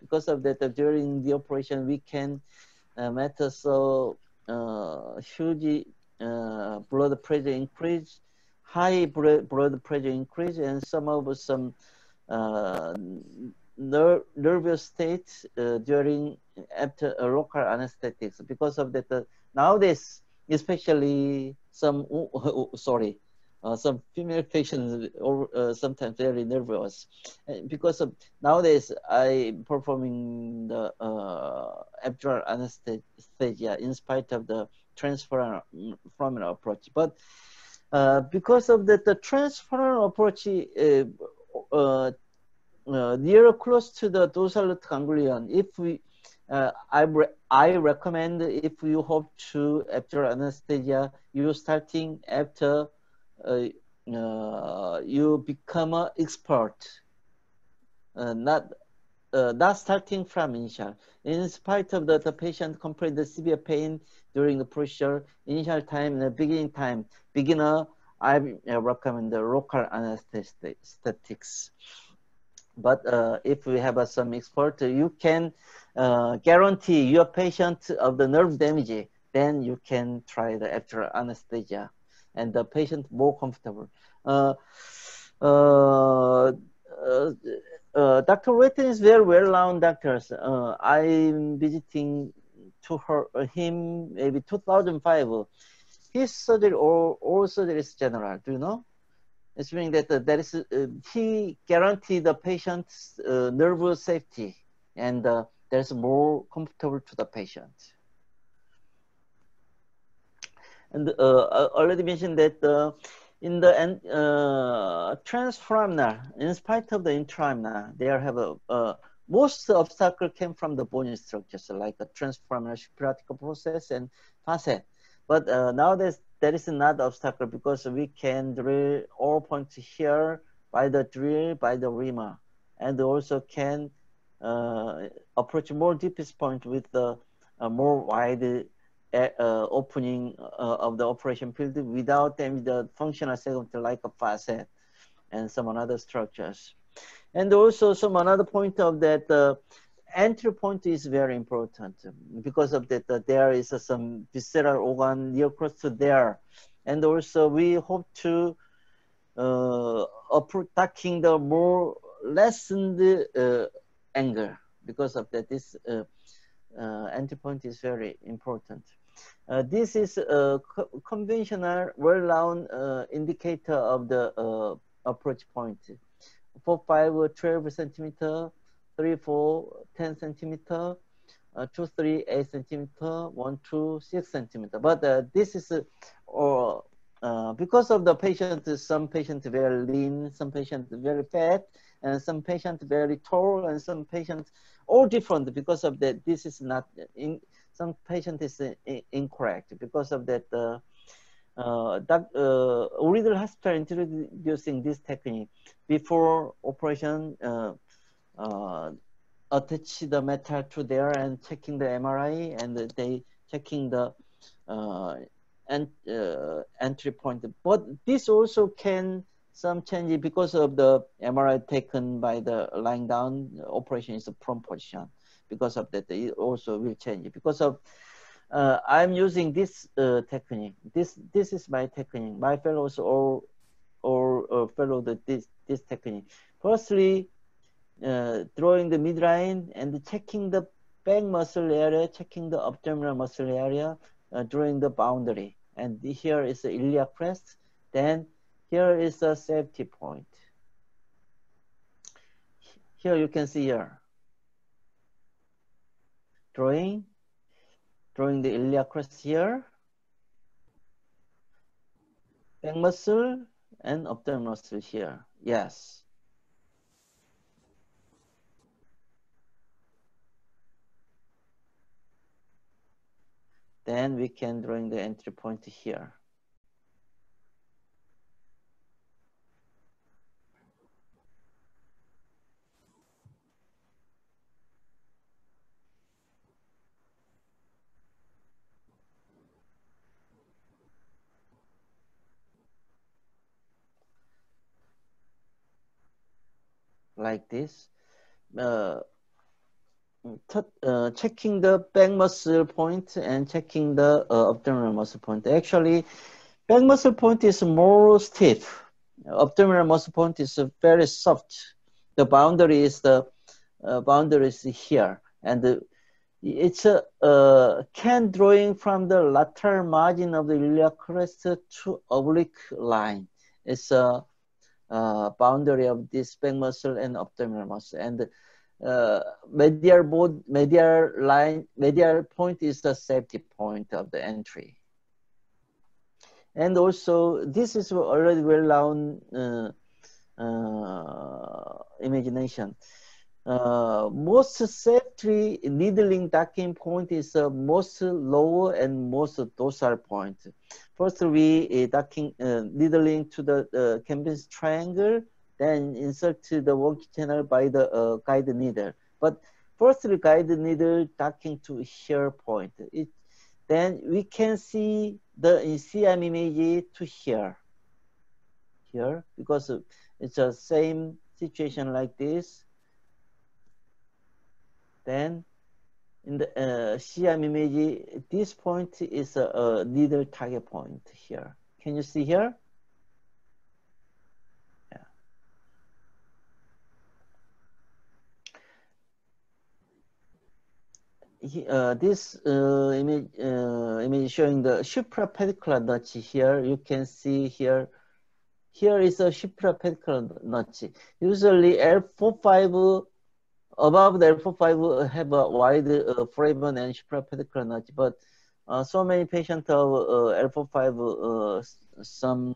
because of that uh, during the operation we can uh, matter. So uh, huge uh, blood pressure increase high blood pressure increase and some of some uh, ner- nervous state uh, during after local anesthetics because of that uh, nowadays especially some sorry uh, some female patients uh, sometimes very nervous. Uh, because of nowadays I performing the uh, epidural anesthesia in spite of the transfer from approach. But uh, because of that the transfer approach uh, uh, uh, near close to the dorsal ganglion if we uh, I, re- I recommend if you hope to after anesthesia you starting after uh, you become an expert. Not uh, starting from initial. In spite of the, the patient complained the severe pain during the procedure initial time the beginning time. Beginner I uh, recommend the local anesthetics. But uh, if we have uh, some expert, you can uh, guarantee your patient of the nerve damage, then you can try the after anesthesia. And the patient more comfortable. Uh, uh, uh, uh, Dr. Ruetten is very well-known doctor. Uh, I'm visiting to her, him maybe 2005. His surgery, all, all surgery is general. Do you know? It's meaning that uh, there is uh, he guaranteed the patient's uh, nervous safety and uh, there's more comfortable to the patient. And uh, I already mentioned that uh, in the end, uh, transforaminal, in spite of the interlaminar, they have a uh, most obstacle came from the bony structures like a transforaminal shipyardical process and facet. But uh, nowadays, that is not obstacle because we can drill all points here by the drill by the reamer and also can uh, approach more deepest point with the uh, more wide uh, opening of the operation field without damage the functional segment like a facet and some other structures. And also some another point of that uh, entry point is very important because of that uh, there is uh, some visceral organ near close to there and also we hope to uh, attacking the more lessened uh, because of that this uh, uh, entry point is very important uh, this is a co conventional well-known uh, indicator of the uh, approach point. 4 5 12 centimeter 3 4 10 centimeter uh, 2 3 8 centimeter 1 2 6 centimeter. But uh, this is or uh, because of the patient some patient very lean some patient very fat and some patient very tall and some patients all different because of that this is not in some patient is incorrect because of that uh, uh, that uh, hospital introducing this technique before operation uh, uh, attach the metal to there and checking the MRI and they checking the uh, and, uh, entry point. But this also can some change because of the MRI taken by the lying down operation is a prone position. Because of that, it also will change. Because of uh, I'm using this uh, technique. This this is my technique. My fellows all all uh, follow the, this this technique. Firstly, uh, drawing the midline and checking the back muscle area, checking the abdominal muscle area, uh, drawing the boundary. And here is the iliac crest. Then here is the safety point. Here you can see here. Drawing, drawing the iliac crest here. Back muscle and abdominal muscle here. Yes. Then we can drawing the entry point here. Like this. Uh, uh, checking the back muscle point and checking the uh, abdominal muscle point. Actually, back muscle point is more stiff. Abdominal muscle point is very soft. The boundary is the uh, boundary is here, and the, it's a can drawing from the lateral margin of the iliac crest to oblique line. It's a uh, boundary of this back muscle and abdominal muscle, and uh, medial board, medial line, medial point is the safety point of the entry. And also, this is already well known uh, uh, imagination. Uh, most safety needling docking point is the most lower and most dorsal point. First, we uh, docking uh, needling to the uh, Kambin's triangle then insert the work channel by the uh, guide needle. But first, firstly, guide needle docking to here point. It, then we can see the C-arm image to here, here, because it's the same situation like this. Then in the uh, image, this point is a, a needle target point here. Can you see here? uh, this uh, image uh, image showing the suprapedicular notch here. You can see here. Here is a suprapedicular notch. Usually L45 above the L45 have a wide uh, foramen and suprapedicular notch, but uh, so many patients have uh, L45 uh, some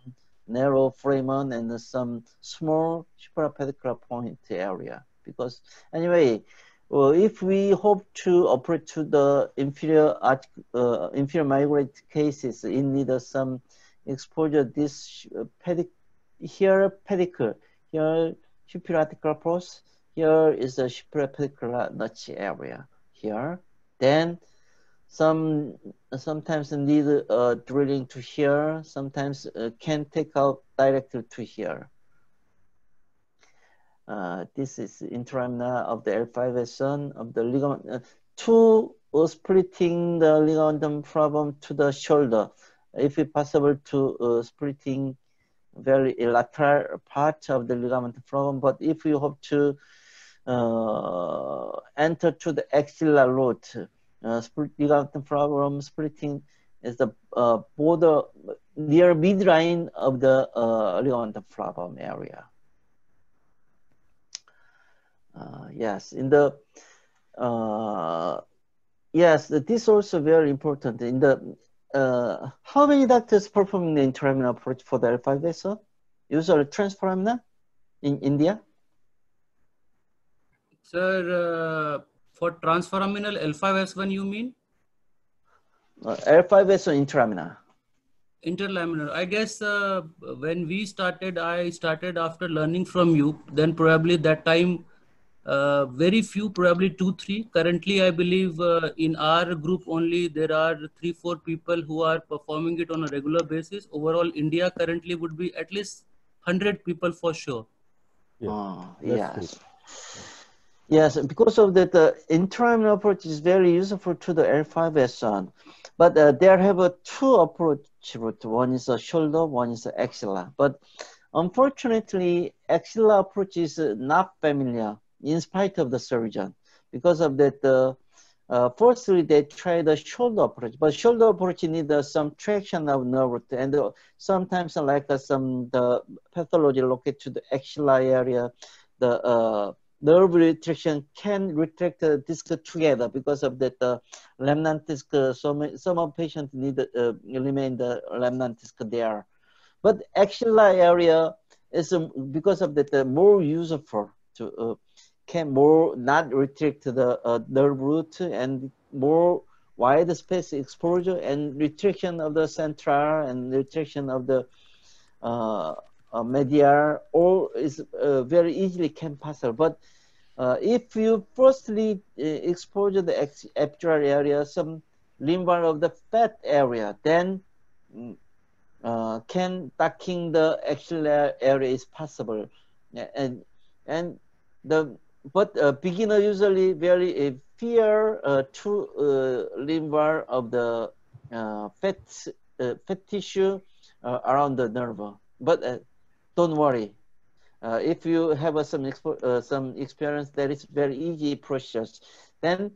narrow foramen and some small suprapedicular point area. Because anyway, well, if we hope to operate to the inferior uh, inferior migrate cases in need of some exposure, this pedic here pedicle, here superior pros, here is the pedicular notch area here. Then some sometimes need uh, drilling to here, sometimes uh, can take out directly to here. Uh, this is interlaminar of the L5S1 of the ligament uh, to uh, splitting the ligamentum flavum to the shoulder. If it's possible to uh, splitting very lateral part of the ligamentum flavum, but if you hope to enter to the axilla root, uh, split ligamentum flavum splitting is the uh, border near midline of the uh, problem area. Uh, yes, in the uh, yes, this also very important. In the uh, how many doctors performing the interlaminar approach for the L5S1? Usually transforaminal in India. Sir, uh, for transforaminal L5S1, you mean? Uh, L5S1 intraluminal. Interlaminar. I guess uh, when we started, I started after learning from you. Then probably that time uh, very few, probably two, three. Currently, I believe uh, in our group only there are three, four people who are performing it on a regular basis. Overall, India currently would be at least 100 people for sure. Yeah, oh, yes. Yes, because of that, the interlaminar approach is very useful to the L5S1. But uh, there have a two approach. One is a shoulder, one is a axilla. But unfortunately, axilla approach is not familiar in spite of the surgeon. Because of that, uh, uh, firstly, they try the shoulder approach, but shoulder approach needs uh, some traction of nerve and uh, sometimes uh, like uh, some the pathology located to the axilla area, the uh, nerve retraction can retract the disc together because of that uh, remnant disc. some some of patients need uh, remain the remnant disc there, but axilla area is um, because of that more useful to can more not retract the uh, nerve root and more wide space exposure and retraction of the central and retraction of the uh, medial all is uh, very easily can possible. But uh, if you firstly uh, expose the epidural area, some lumbar of the fat area, then mm, uh, can tucking the axillary area is possible. And, and the but uh, beginner usually very fear uh, to uh, lumbar of the fat fat tissue around the nerve. But don't worry. Uh, if you have uh, some expo- uh, some experience, that is very easy process. Then,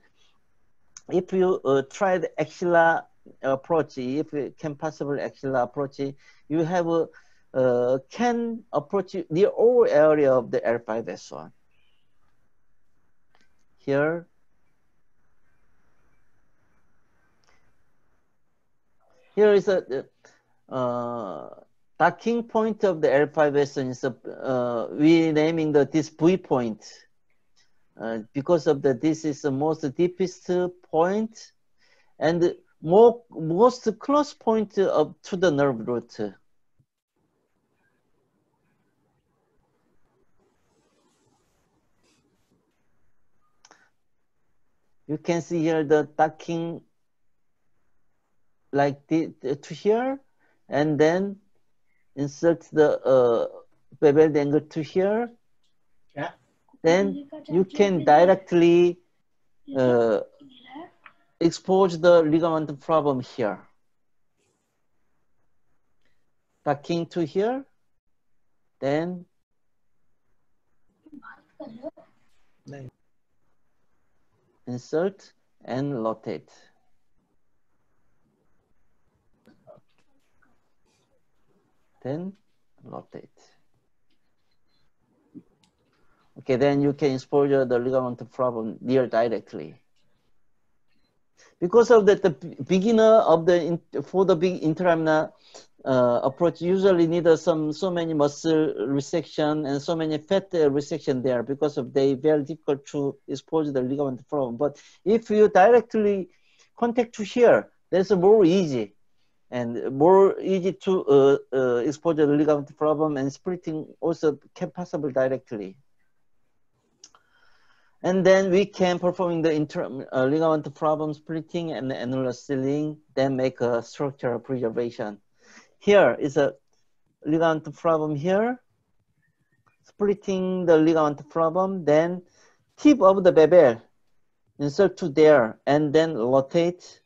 if you uh, try the axilla approach, if you can possible axilla approach, you have a uh, can approach the whole area of the L5S1 here. Here is a tucking point of the L5S is uh, we naming the this V point uh, because of the this is the most deepest point and more most close point of to the nerve root. you can see here the tucking like to here and then insert the uh, bevel angle to here. Yeah. Then you can directly uh, expose the ligamentum flavum here. Tucking to here, then insert and rotate. Then rotate. Okay, then you can exposure the ligamentum flavum near directly. Because of that, the beginner of the for the big interlaminar uh, approach usually need uh, some so many muscle resection and so many fat uh, resection there because of they very difficult to expose the ligamentum flavum. But if you directly contact to here, that's more easy and more easy to uh, uh, expose the ligamentum flavum and splitting also can possible directly. And then we can performing the inter uh, ligamentum flavum splitting and annular sealing, then make a structural preservation. Here is a ligamentum flavum here, splitting the ligamentum flavum, then tip of the bevel insert to there and then rotate.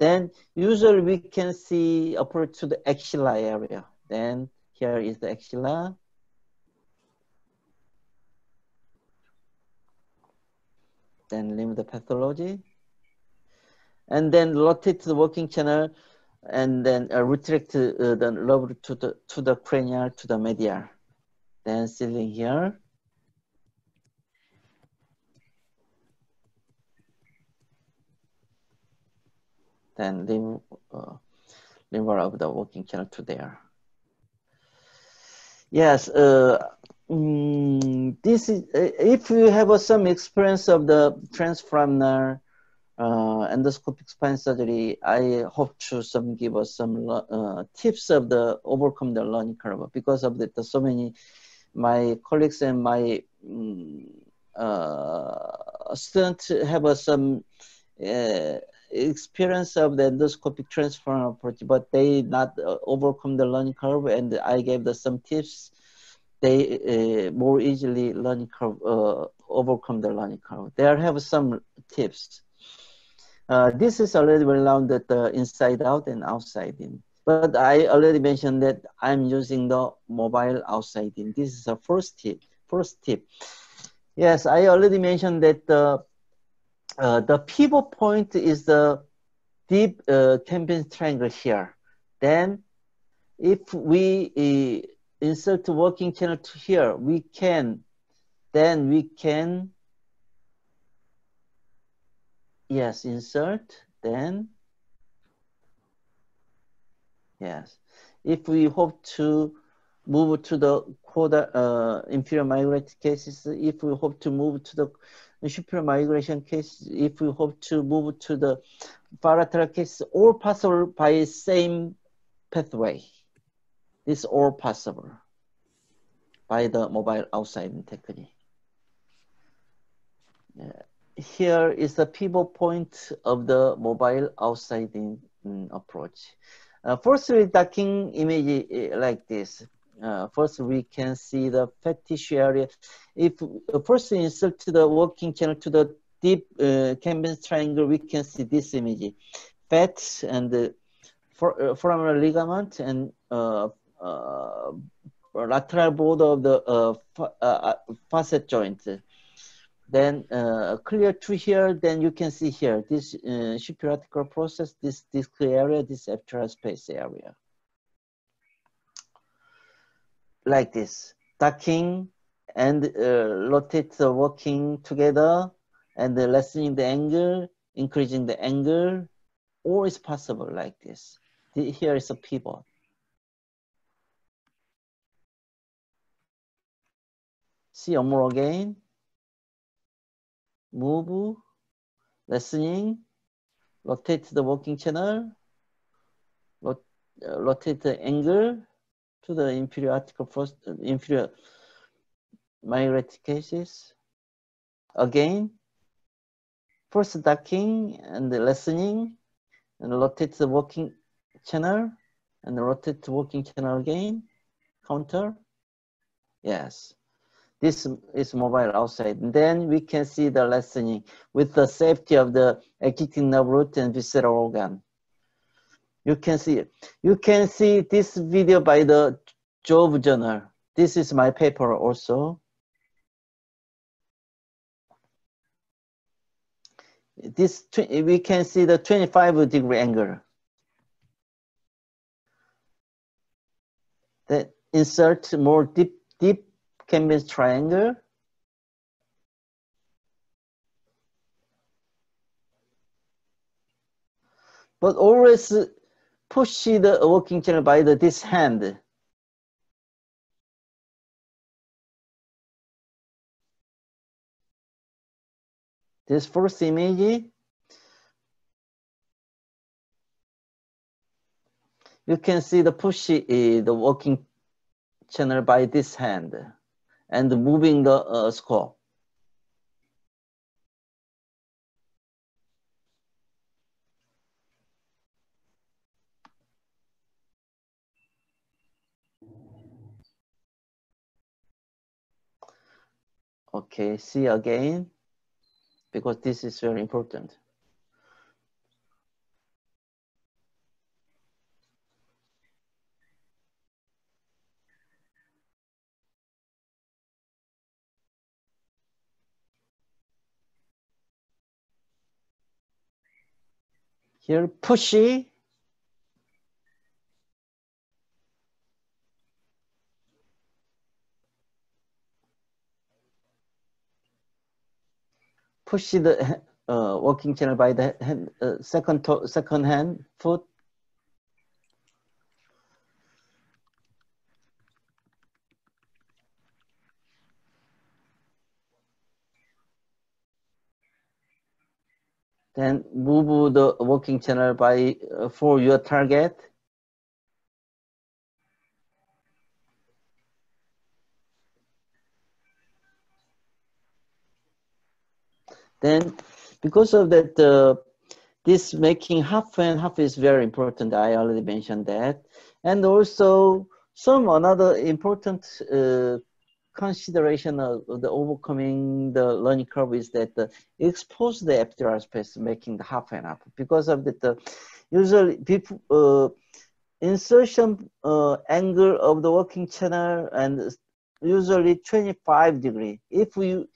Then usually we can see approach to the axilla area. Then here is the axilla. Then limb the pathology. And then rotate the working channel and then uh, retract uh, the lobe to the to the cranial to the medial. Then sealing here. Then limb uh, of the working channel to there. Yes, uh, mm, this is uh, if you have uh, some experience of the transforaminal uh, endoscopic spine surgery, I hope to some give us some uh, tips of the overcome the learning curve because of the, the so many my colleagues and my um, uh, students have uh, some experience of the endoscopic transfer approach, but they not uh, overcome the learning curve, and I gave them some tips. They more easily learning curve overcome the learning curve. There have some tips. Uh, this is already well that uh, inside out and outside in. But I already mentioned that I'm using the mobile outside in. This is the first tip. First tip. Yes, I already mentioned that uh, the pivot point is the deep uh, triangle here. Then if we uh, insert working channel to here, we can, then we can, yes, insert, then, yes. If we hope to move to the quarter, uh, inferior migrate cases, if we hope to move to the superior migration case, if we hope to move to the bilateral case, all possible by same pathway. This all possible by the mobile outside technique. Here is the pivot point of the mobile outside approach. Uh, firstly, docking image uh, like this. Uh, first, we can see the fat tissue area. If uh, first insert to the working channel to the deep uh, Kambin's triangle, we can see this image. Fat and the for, uh, ligament and uh, uh, lateral border of the uh, fa uh, facet joint. Then clear to here, then you can see here, this uh, process, this disc area, this epidural space area. Like this, tucking and rotate the working together and lessening the angle, increasing the angle, or is possible like this. Here is a pivot. See more again. Move, lessening, rotate the walking channel, rot uh, rotate the angle to the inferior article first, inferior migrate cases. Again, first docking and the lessening, and rotate the working channel, and rotate the working channel again, counter. Yes. This is mobile outside. And then we can see the lessening with the safety of the existing nerve root and visceral organ. You can see You can see this video by the JoVE Journal. This is my paper also. This we can see the 25 degree angle. Then insert more deep deep Kambin's triangle. But always push the working channel by the, this hand. This first image, you can see the push uh, the working channel by this hand and moving the uh, score. Okay, see again, because this is very important. Here, pushy. Push the uh, walking channel by the hand, uh, second, second hand foot. Then move the walking channel by uh, for your target. Then because of that, uh, this making half and half is very important. I already mentioned that. And also some another important uh, consideration of, the overcoming the learning curve is that uh, expose the epidural space, making the half and half. Because of that, uh, usually people uh, insertion uh, angle of the working channel and usually 25 degree. If you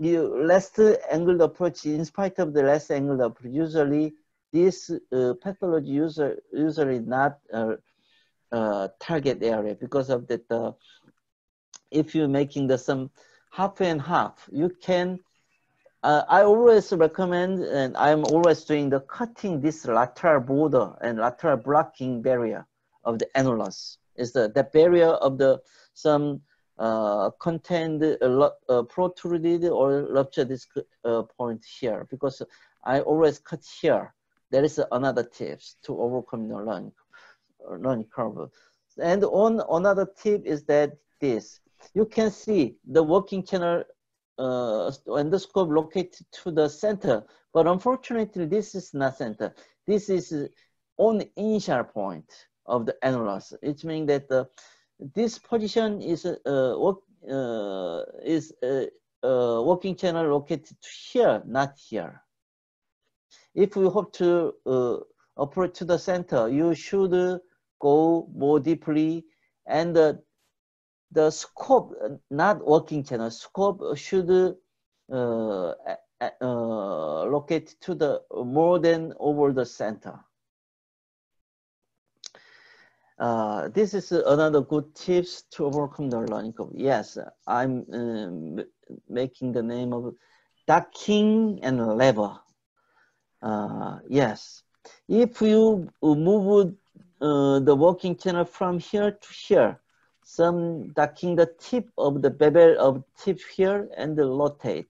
you less angled approach, in spite of the less angled approach, usually this uh, pathology user, usually not uh, uh, target area because of that. Uh, if you're making the some half and half, you can. Uh, I always recommend, and I'm always doing the cutting this lateral border and lateral blocking barrier of the annulus. Is the, the barrier of the some uh, contained uh, uh, protruded or ruptured this uh, point here because I always cut here. There is another tips to overcome the learning, learning curve. And on another tip is that this, you can see the working channel uh, endoscope located to the center, but unfortunately this is not center. This is on initial point of the annulus. It means that the this position is uh, work, uh, is uh, uh, working channel located here, not here. If you hope to uh, approach to the center, you should go more deeply and the scope, not working channel, scope should locate to the more than over the center. Uh, this is another good tips to overcome the learning curve. Yes, I'm um, making the name of ducking and lever. Uh, yes, if you move uh, the working channel from here to here, some ducking the tip of the bevel of tip here and rotate,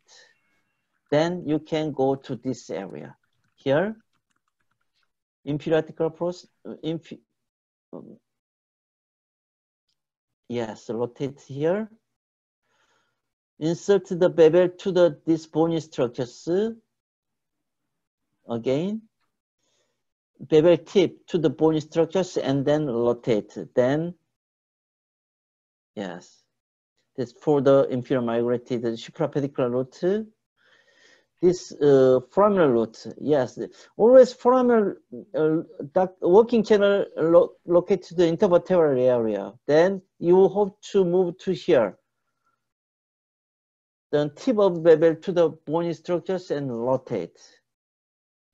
then you can go to this area. Here, inferior approach, yes, rotate here. Insert the bevel to the this bony structures. Again, bevel tip to the bony structures and then rotate. Then, yes, this for the inferior migrated suprapedicular root this uh, foraminal root, yes, always foraminal uh, working channel lo located to the intervertebral area. Then you hope to move to here. Then tip of bevel to the bony structures and rotate.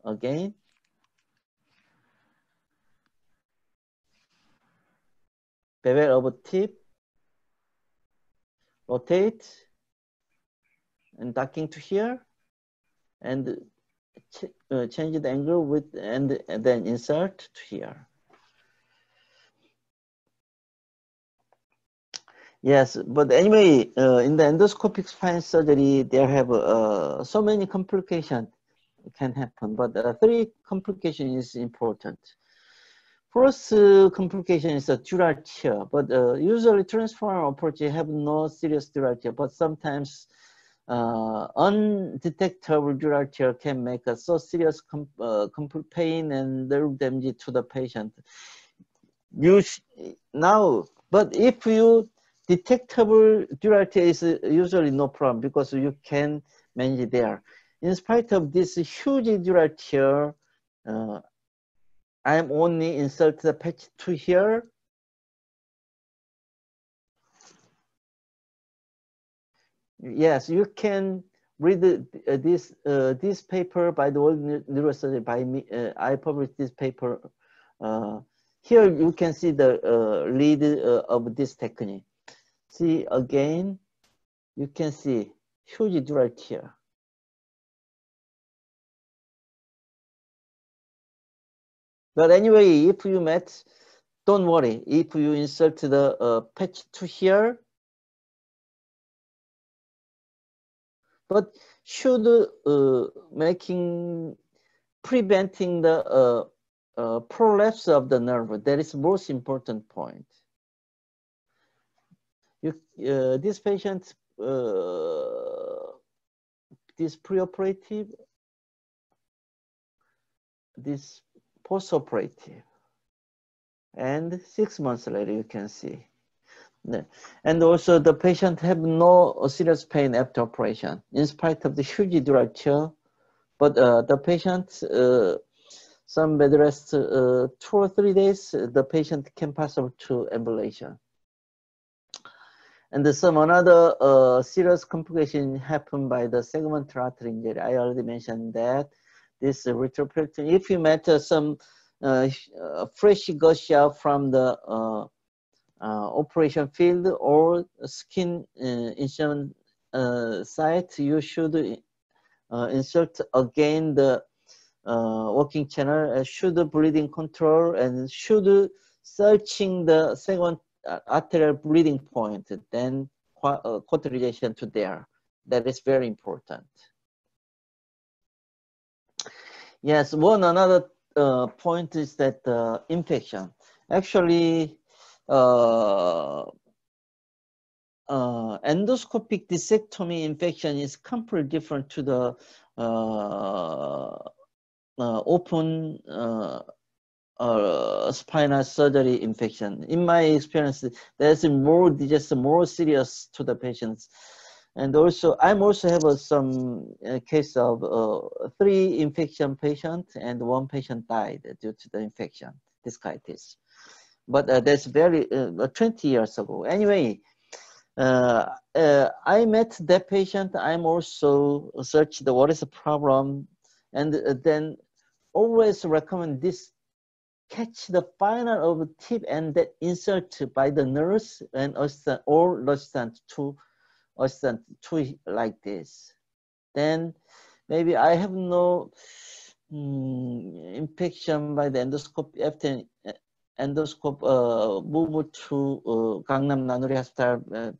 Again. Bevel of tip, rotate, and ducking to here and ch uh, change the angle with and, and then insert to here. Yes, but anyway, uh, in the endoscopic spine surgery, there have uh, so many complications can happen, but uh, three complications is important. First uh, complication is a dural tear, but uh, usually transforaminal approach have no serious dural tear, but sometimes uh, undetectable dural tear can make a so serious com uh, pain and nerve damage to the patient. You now, but if you detectable dural tear is usually no problem because you can manage there. In spite of this huge dural tear, uh, I'm only insert the patch to here yes, you can read the, uh, this uh, this paper by the World Neurosurgery by me. Uh, I published this paper. Uh, here you can see the uh, lead uh, of this technique. See again, you can see huge right here. But anyway, if you met, don't worry. If you insert the patch to here, but should uh, making preventing the uh, uh, prolapse of the nerve. That is most important point. You, this patient, this preoperative, this postoperative, and six months later you can see. And also the patient have no serious pain after operation in spite of the huge dural tear. But uh, the patient, uh, some bed rest uh, two or three days, the patient can pass over to ambulation. And some another uh, serious complication happened by the segmental artery injury. I already mentioned that this retroperitoneal, if you met uh, some uh, fresh gusher from the Uh, operation field or skin uh, instrument uh, site, you should insert again the working channel, should bleeding control, and should searching the second arterial bleeding point, then cauterization to there. That is very important. Yes, one another uh, point is that uh, infection. Actually, uh, uh, endoscopic discectomy infection is completely different to the uh, uh, open spinal surgery infection. In my experience, there's more just more serious to the patients and also, I'm also have uh, some uh, case of uh, three infection patient and one patient died due to the infection, discitis. But uh, that's very, uh, 20 years ago. Anyway, uh, I met that patient. I'm also searched what is the problem and then always recommend this catch the final of the tip and that insert by the nurse and assistant or assistant to assistant to like this. Then maybe I have no um, infection by the endoscope after endoscope uh, move to uh, Gangnam Nanuri Hospital. Uh,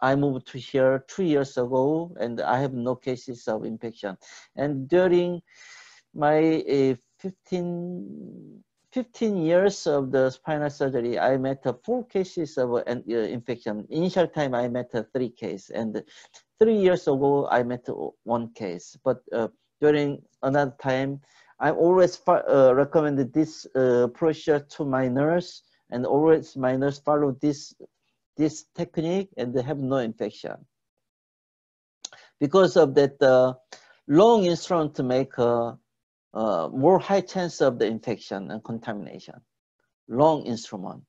I moved to here two years ago and I have no cases of infection. And during my uh, 15 15 years of the spinal surgery, I met uh, four cases of uh, infection. Initial time, I met uh, three cases, and three years ago, I met one case. But uh, during another time, I always uh, recommended this uh, procedure to my nurse, and always my nurse follow this this technique, and they have no infection. Because of that long instrument to make uh, more high chance of the infection and contamination. Long instrument.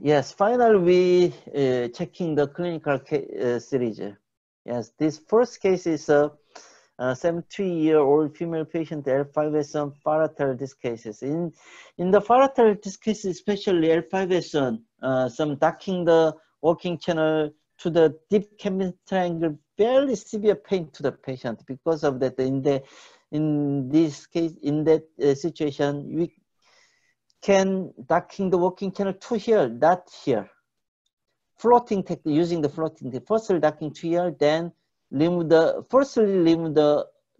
Yes, finally we uh, checking the clinical uh, series. Yes, this first case is a, a 73-year-old female patient L5S1 palatal disc cases. In in the palatal disc cases, especially L5S1, uh, some ducking the working channel to the deep Kambin triangle fairly severe pain to the patient because of that in the in this case in that uh, situation we can ducking the working channel to here not here floating using the floating technique first ducking to here then remove the firstly remove the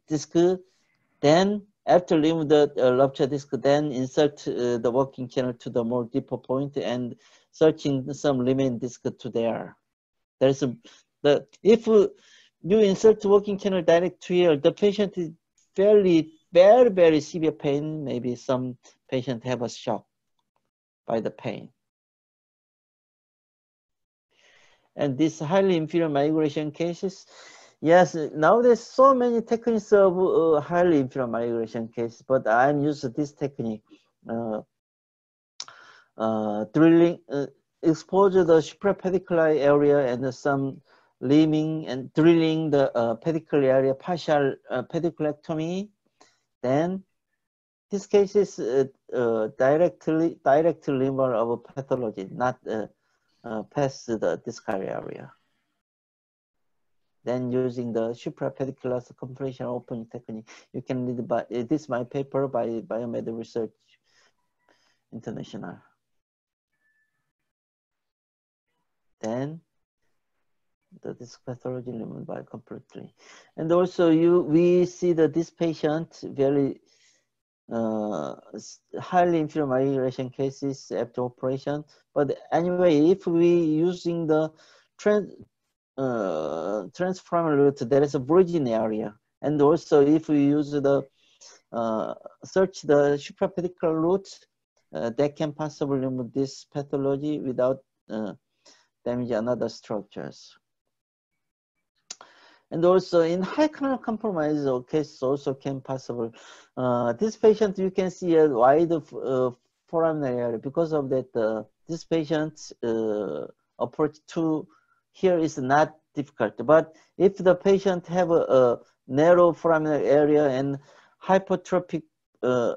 disc then after remove the uh, rupture disc then insert uh, the working channel to the more deeper point and searching some remaining disc to there there's a the if you insert working channel direct to here, the patient is fairly very very severe pain. Maybe some patient have a shock by the pain. And this highly inferior migration cases, yes, now there's so many techniques of uh, highly inferior migration cases, but I'm to this technique. Uh, uh, drilling, uh, expose the suprapedicular area and some limbing and drilling the uh, pedicle area, partial uh, pediculectomy. Then this case is uh, uh, directly direct of pathology, not uh, uh, past the discal area. Then using the suprapedicular circumferential opening technique, you can read by this my paper by Biomed Research International. Then the disc pathology removed by completely. And also you, we see that this patient very uh, highly inferior migration cases after operation. But anyway, if we using the trans, uh, transforaminal route, there is a bridging area. And also if we use the uh, search the suprapedicular route, uh, that can possibly remove this pathology without uh, damaging another structures. And also in high canal compromise cases also can possible. Uh, this patient, you can see a wide uh, foraminal area. Because of that, uh, this patient's uh, approach to here is not difficult. But if the patient have a, a narrow foraminal area and hypertrophic uh,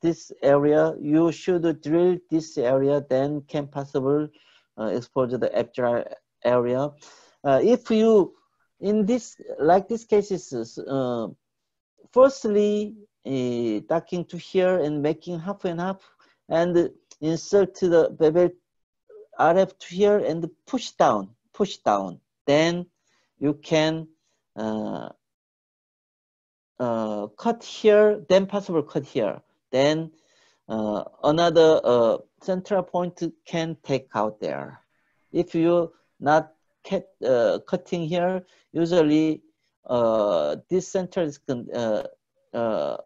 this area, you should drill this area, then can possible uh, expose the actual area. If you, in this, like this cases, uh, firstly, uh, ducking to here and making half and half and insert the bevel RF to here and push down, push down. Then you can uh, uh, cut here, then possible cut here. Then uh, another uh, central point can take out there. If you not cut, uh, cutting here, usually uh, this center is uh, uh,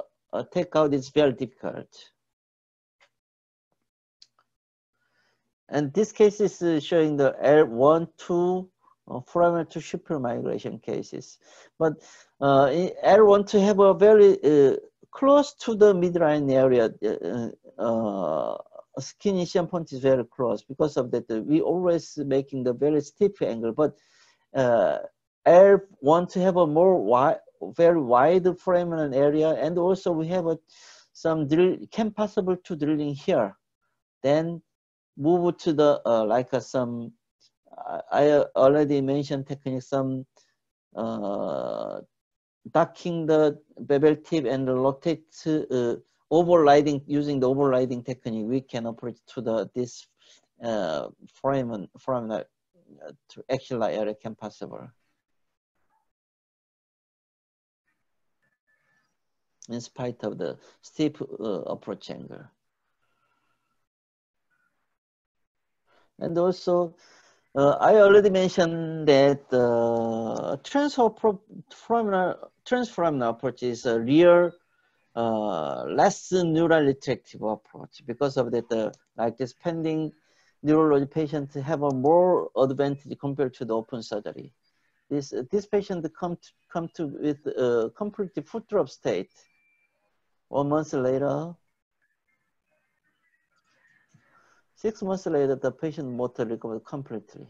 take out is very difficult. And this case is showing the L1, 2 uh, foramen to superior migration cases. But uh, L1 to have a very uh, close to the midline area, uh, uh, skin incision point is very close. Because of that, we always making the very steep angle. But uh, L want to have a more wide, very wide foramen area, and also we have a, some drill can possible to drilling here. Then move to the uh, like uh, some I already mentioned technique some uh, ducking the bevel tip and rotate uh, overriding using the overriding technique we can operate to the this uh, uh, to actual area can possible in spite of the steep uh, approach angle. And also uh, I already mentioned that uh, transforaminal transforaminal approach is a real uh, less neural retractive approach because of that, uh, like this pending neurology patients have a more advantage compared to the open surgery. This this patient come to, come to with a complete foot drop state. One month later, Six months later, the patient motor recovered completely.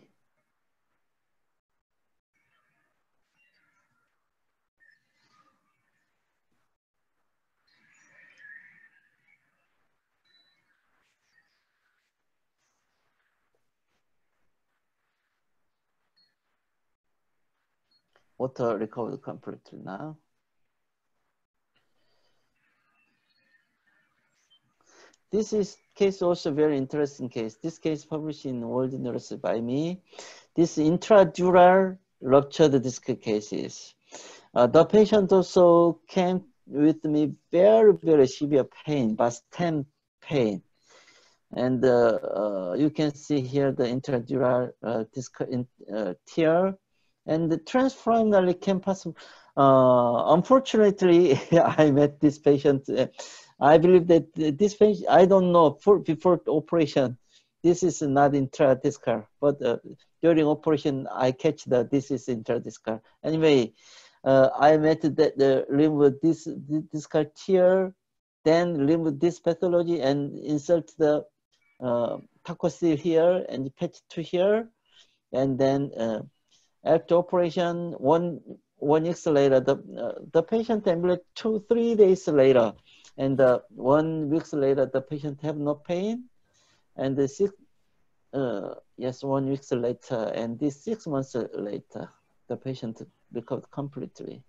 Motor recovered completely now. This is case also very interesting case. This case published in World Neurosurgery by me. This intradural ruptured disc cases. Uh, the patient also came with me very, very severe pain, but stem pain. And uh, uh, you can see here the intradural uh, disc in, uh, tear. And the transforaminally came possible. Uh, unfortunately, I met this patient I believe that this patient, I don't know, for, before operation, this is not intradiscal, but uh, during operation, I catch that this is intradiscal. Anyway, uh, I met that the remove this discal tear, then remove this pathology and insert the uh, here and patch to here, and then uh, after operation, one one weeks later, the uh, the patient ambulated two three days later and uh, one weeks later the patient have no pain. And the six uh, yes one weeks later and this six months later the patient recovered completely.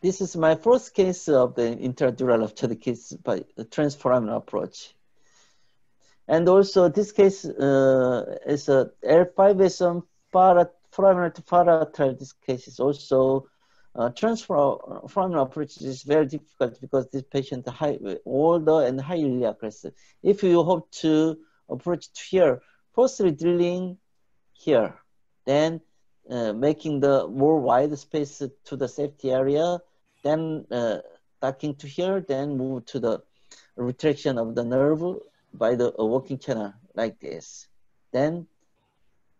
This is my first case of the intradural of case by the transforaminal approach and also this case uh, is a L5S1 para foraminal to paratrial. This case is also uh, transfer from approach is very difficult because this patient is high, older and highly aggressive. If you hope to approach here, firstly drilling here, then uh, making the more wide space to the safety area, then uh, ducking to here, then move to the retraction of the nerve by the walking channel like this. Then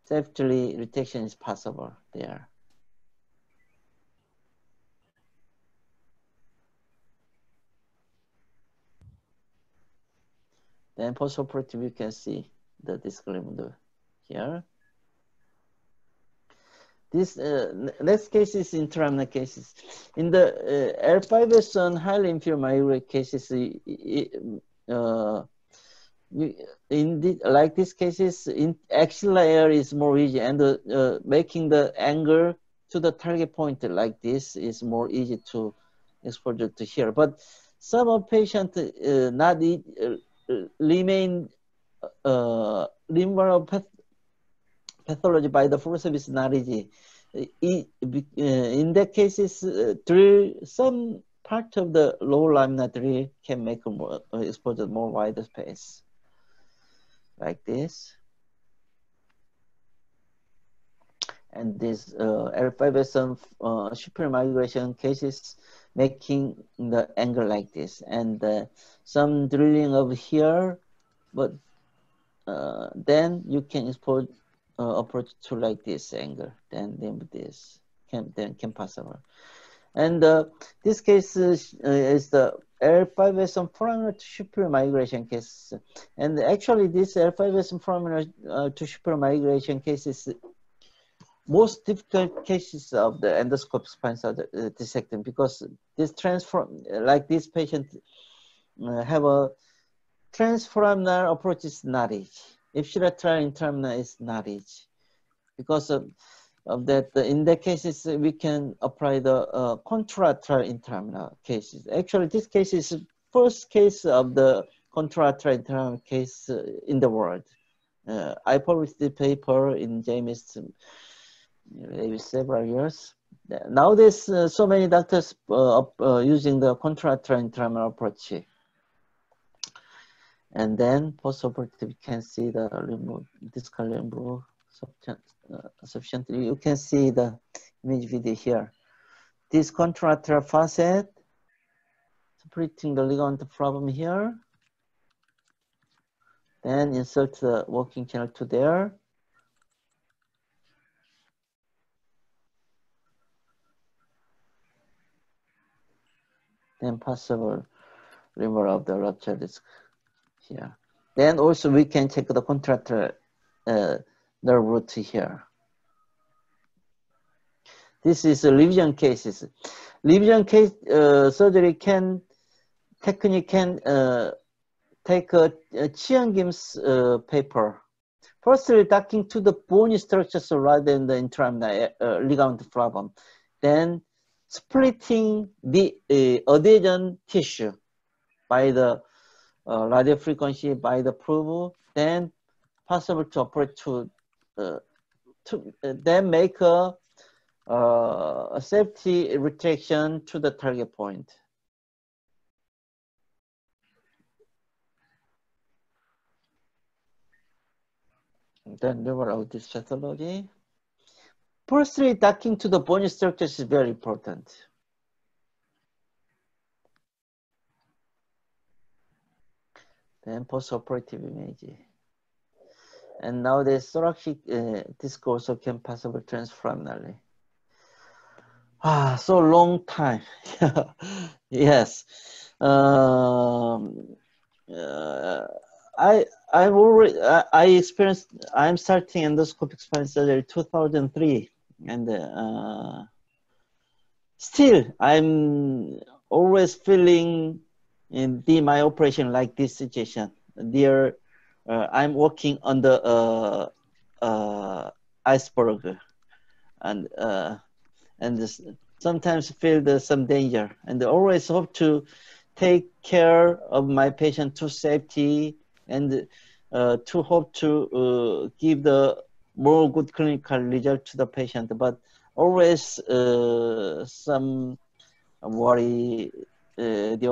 safely retraction is possible there. Then post-operative, you can see the disc removed here. This uh, next case is interlaminar cases. In the uh, L5S1 highly inferior cases, uh, in the, like these cases, in axillary is more easy, and uh, making the angle to the target point like this is more easy to exposure to here. But some of patients uh, not uh, remain uh, limbal path pathology by the force of its not easy. In that cases, drill some part of the low laminar drill can make more, exposure more wider space like this. And this uh, L5S1 uh, superior migration cases making the angle like this. And uh, some drilling over here, but uh, then you can expose uh, approach to like this angle, then then this can then can possible. And uh, this case is, uh, is the L5S1 foraminal to superior migration case. And actually this L5S1 foraminal uh, to superior migration cases most difficult cases of the endoscope spine uh, dissecting because this transform, like this patient uh, have a transforaminal approach is not easy. Ipsilateral interna is not easy because of of that, in that cases, we can apply the uh, contralateral interlaminar cases. Actually, this case is first case of the contralateral interlaminar case uh, in the world. Uh, I published the paper in JMIS maybe several years. Nowadays, uh, so many doctors uh, uh, using the contralateral interlaminar approach. And then post-operative, you can see the remove, discal remove uh, sufficiently. You can see the image video here. This contralateral facet, separating the ligament problem here. Then insert the working channel to there. Then possible removal of the rupture disc here. Then also we can check the contralateral uh, the root here. This is a revision cases. Revision case uh, surgery can technique can uh, take a, a Chiang-Kim's uh, paper. Firstly, talking to the bony structures rather than the interlaminar uh, ligament problem. Then splitting the uh, adhesion tissue by the uh, radio frequency by the probe. Then possible to operate to to uh, then make a, uh, a safety retraction to the target point. Then there of this pathology. Firstly, docking to the bony structures is very important. Then post-operative image. And now the thoracic uh, disc also can possibly transforaminally. Ah, so long time. yes. Um, uh, I I've already I, I, experienced. I'm starting endoscopic spine surgery 2003, and uh, still I'm always feeling in the my operation like this situation. There I'm working on the uh, uh, iceberg, and and this, sometimes feel the, some danger, and always hope to take care of my patient to safety and uh, to hope to uh, give the more good clinical result to the patient, but always uh, some worry the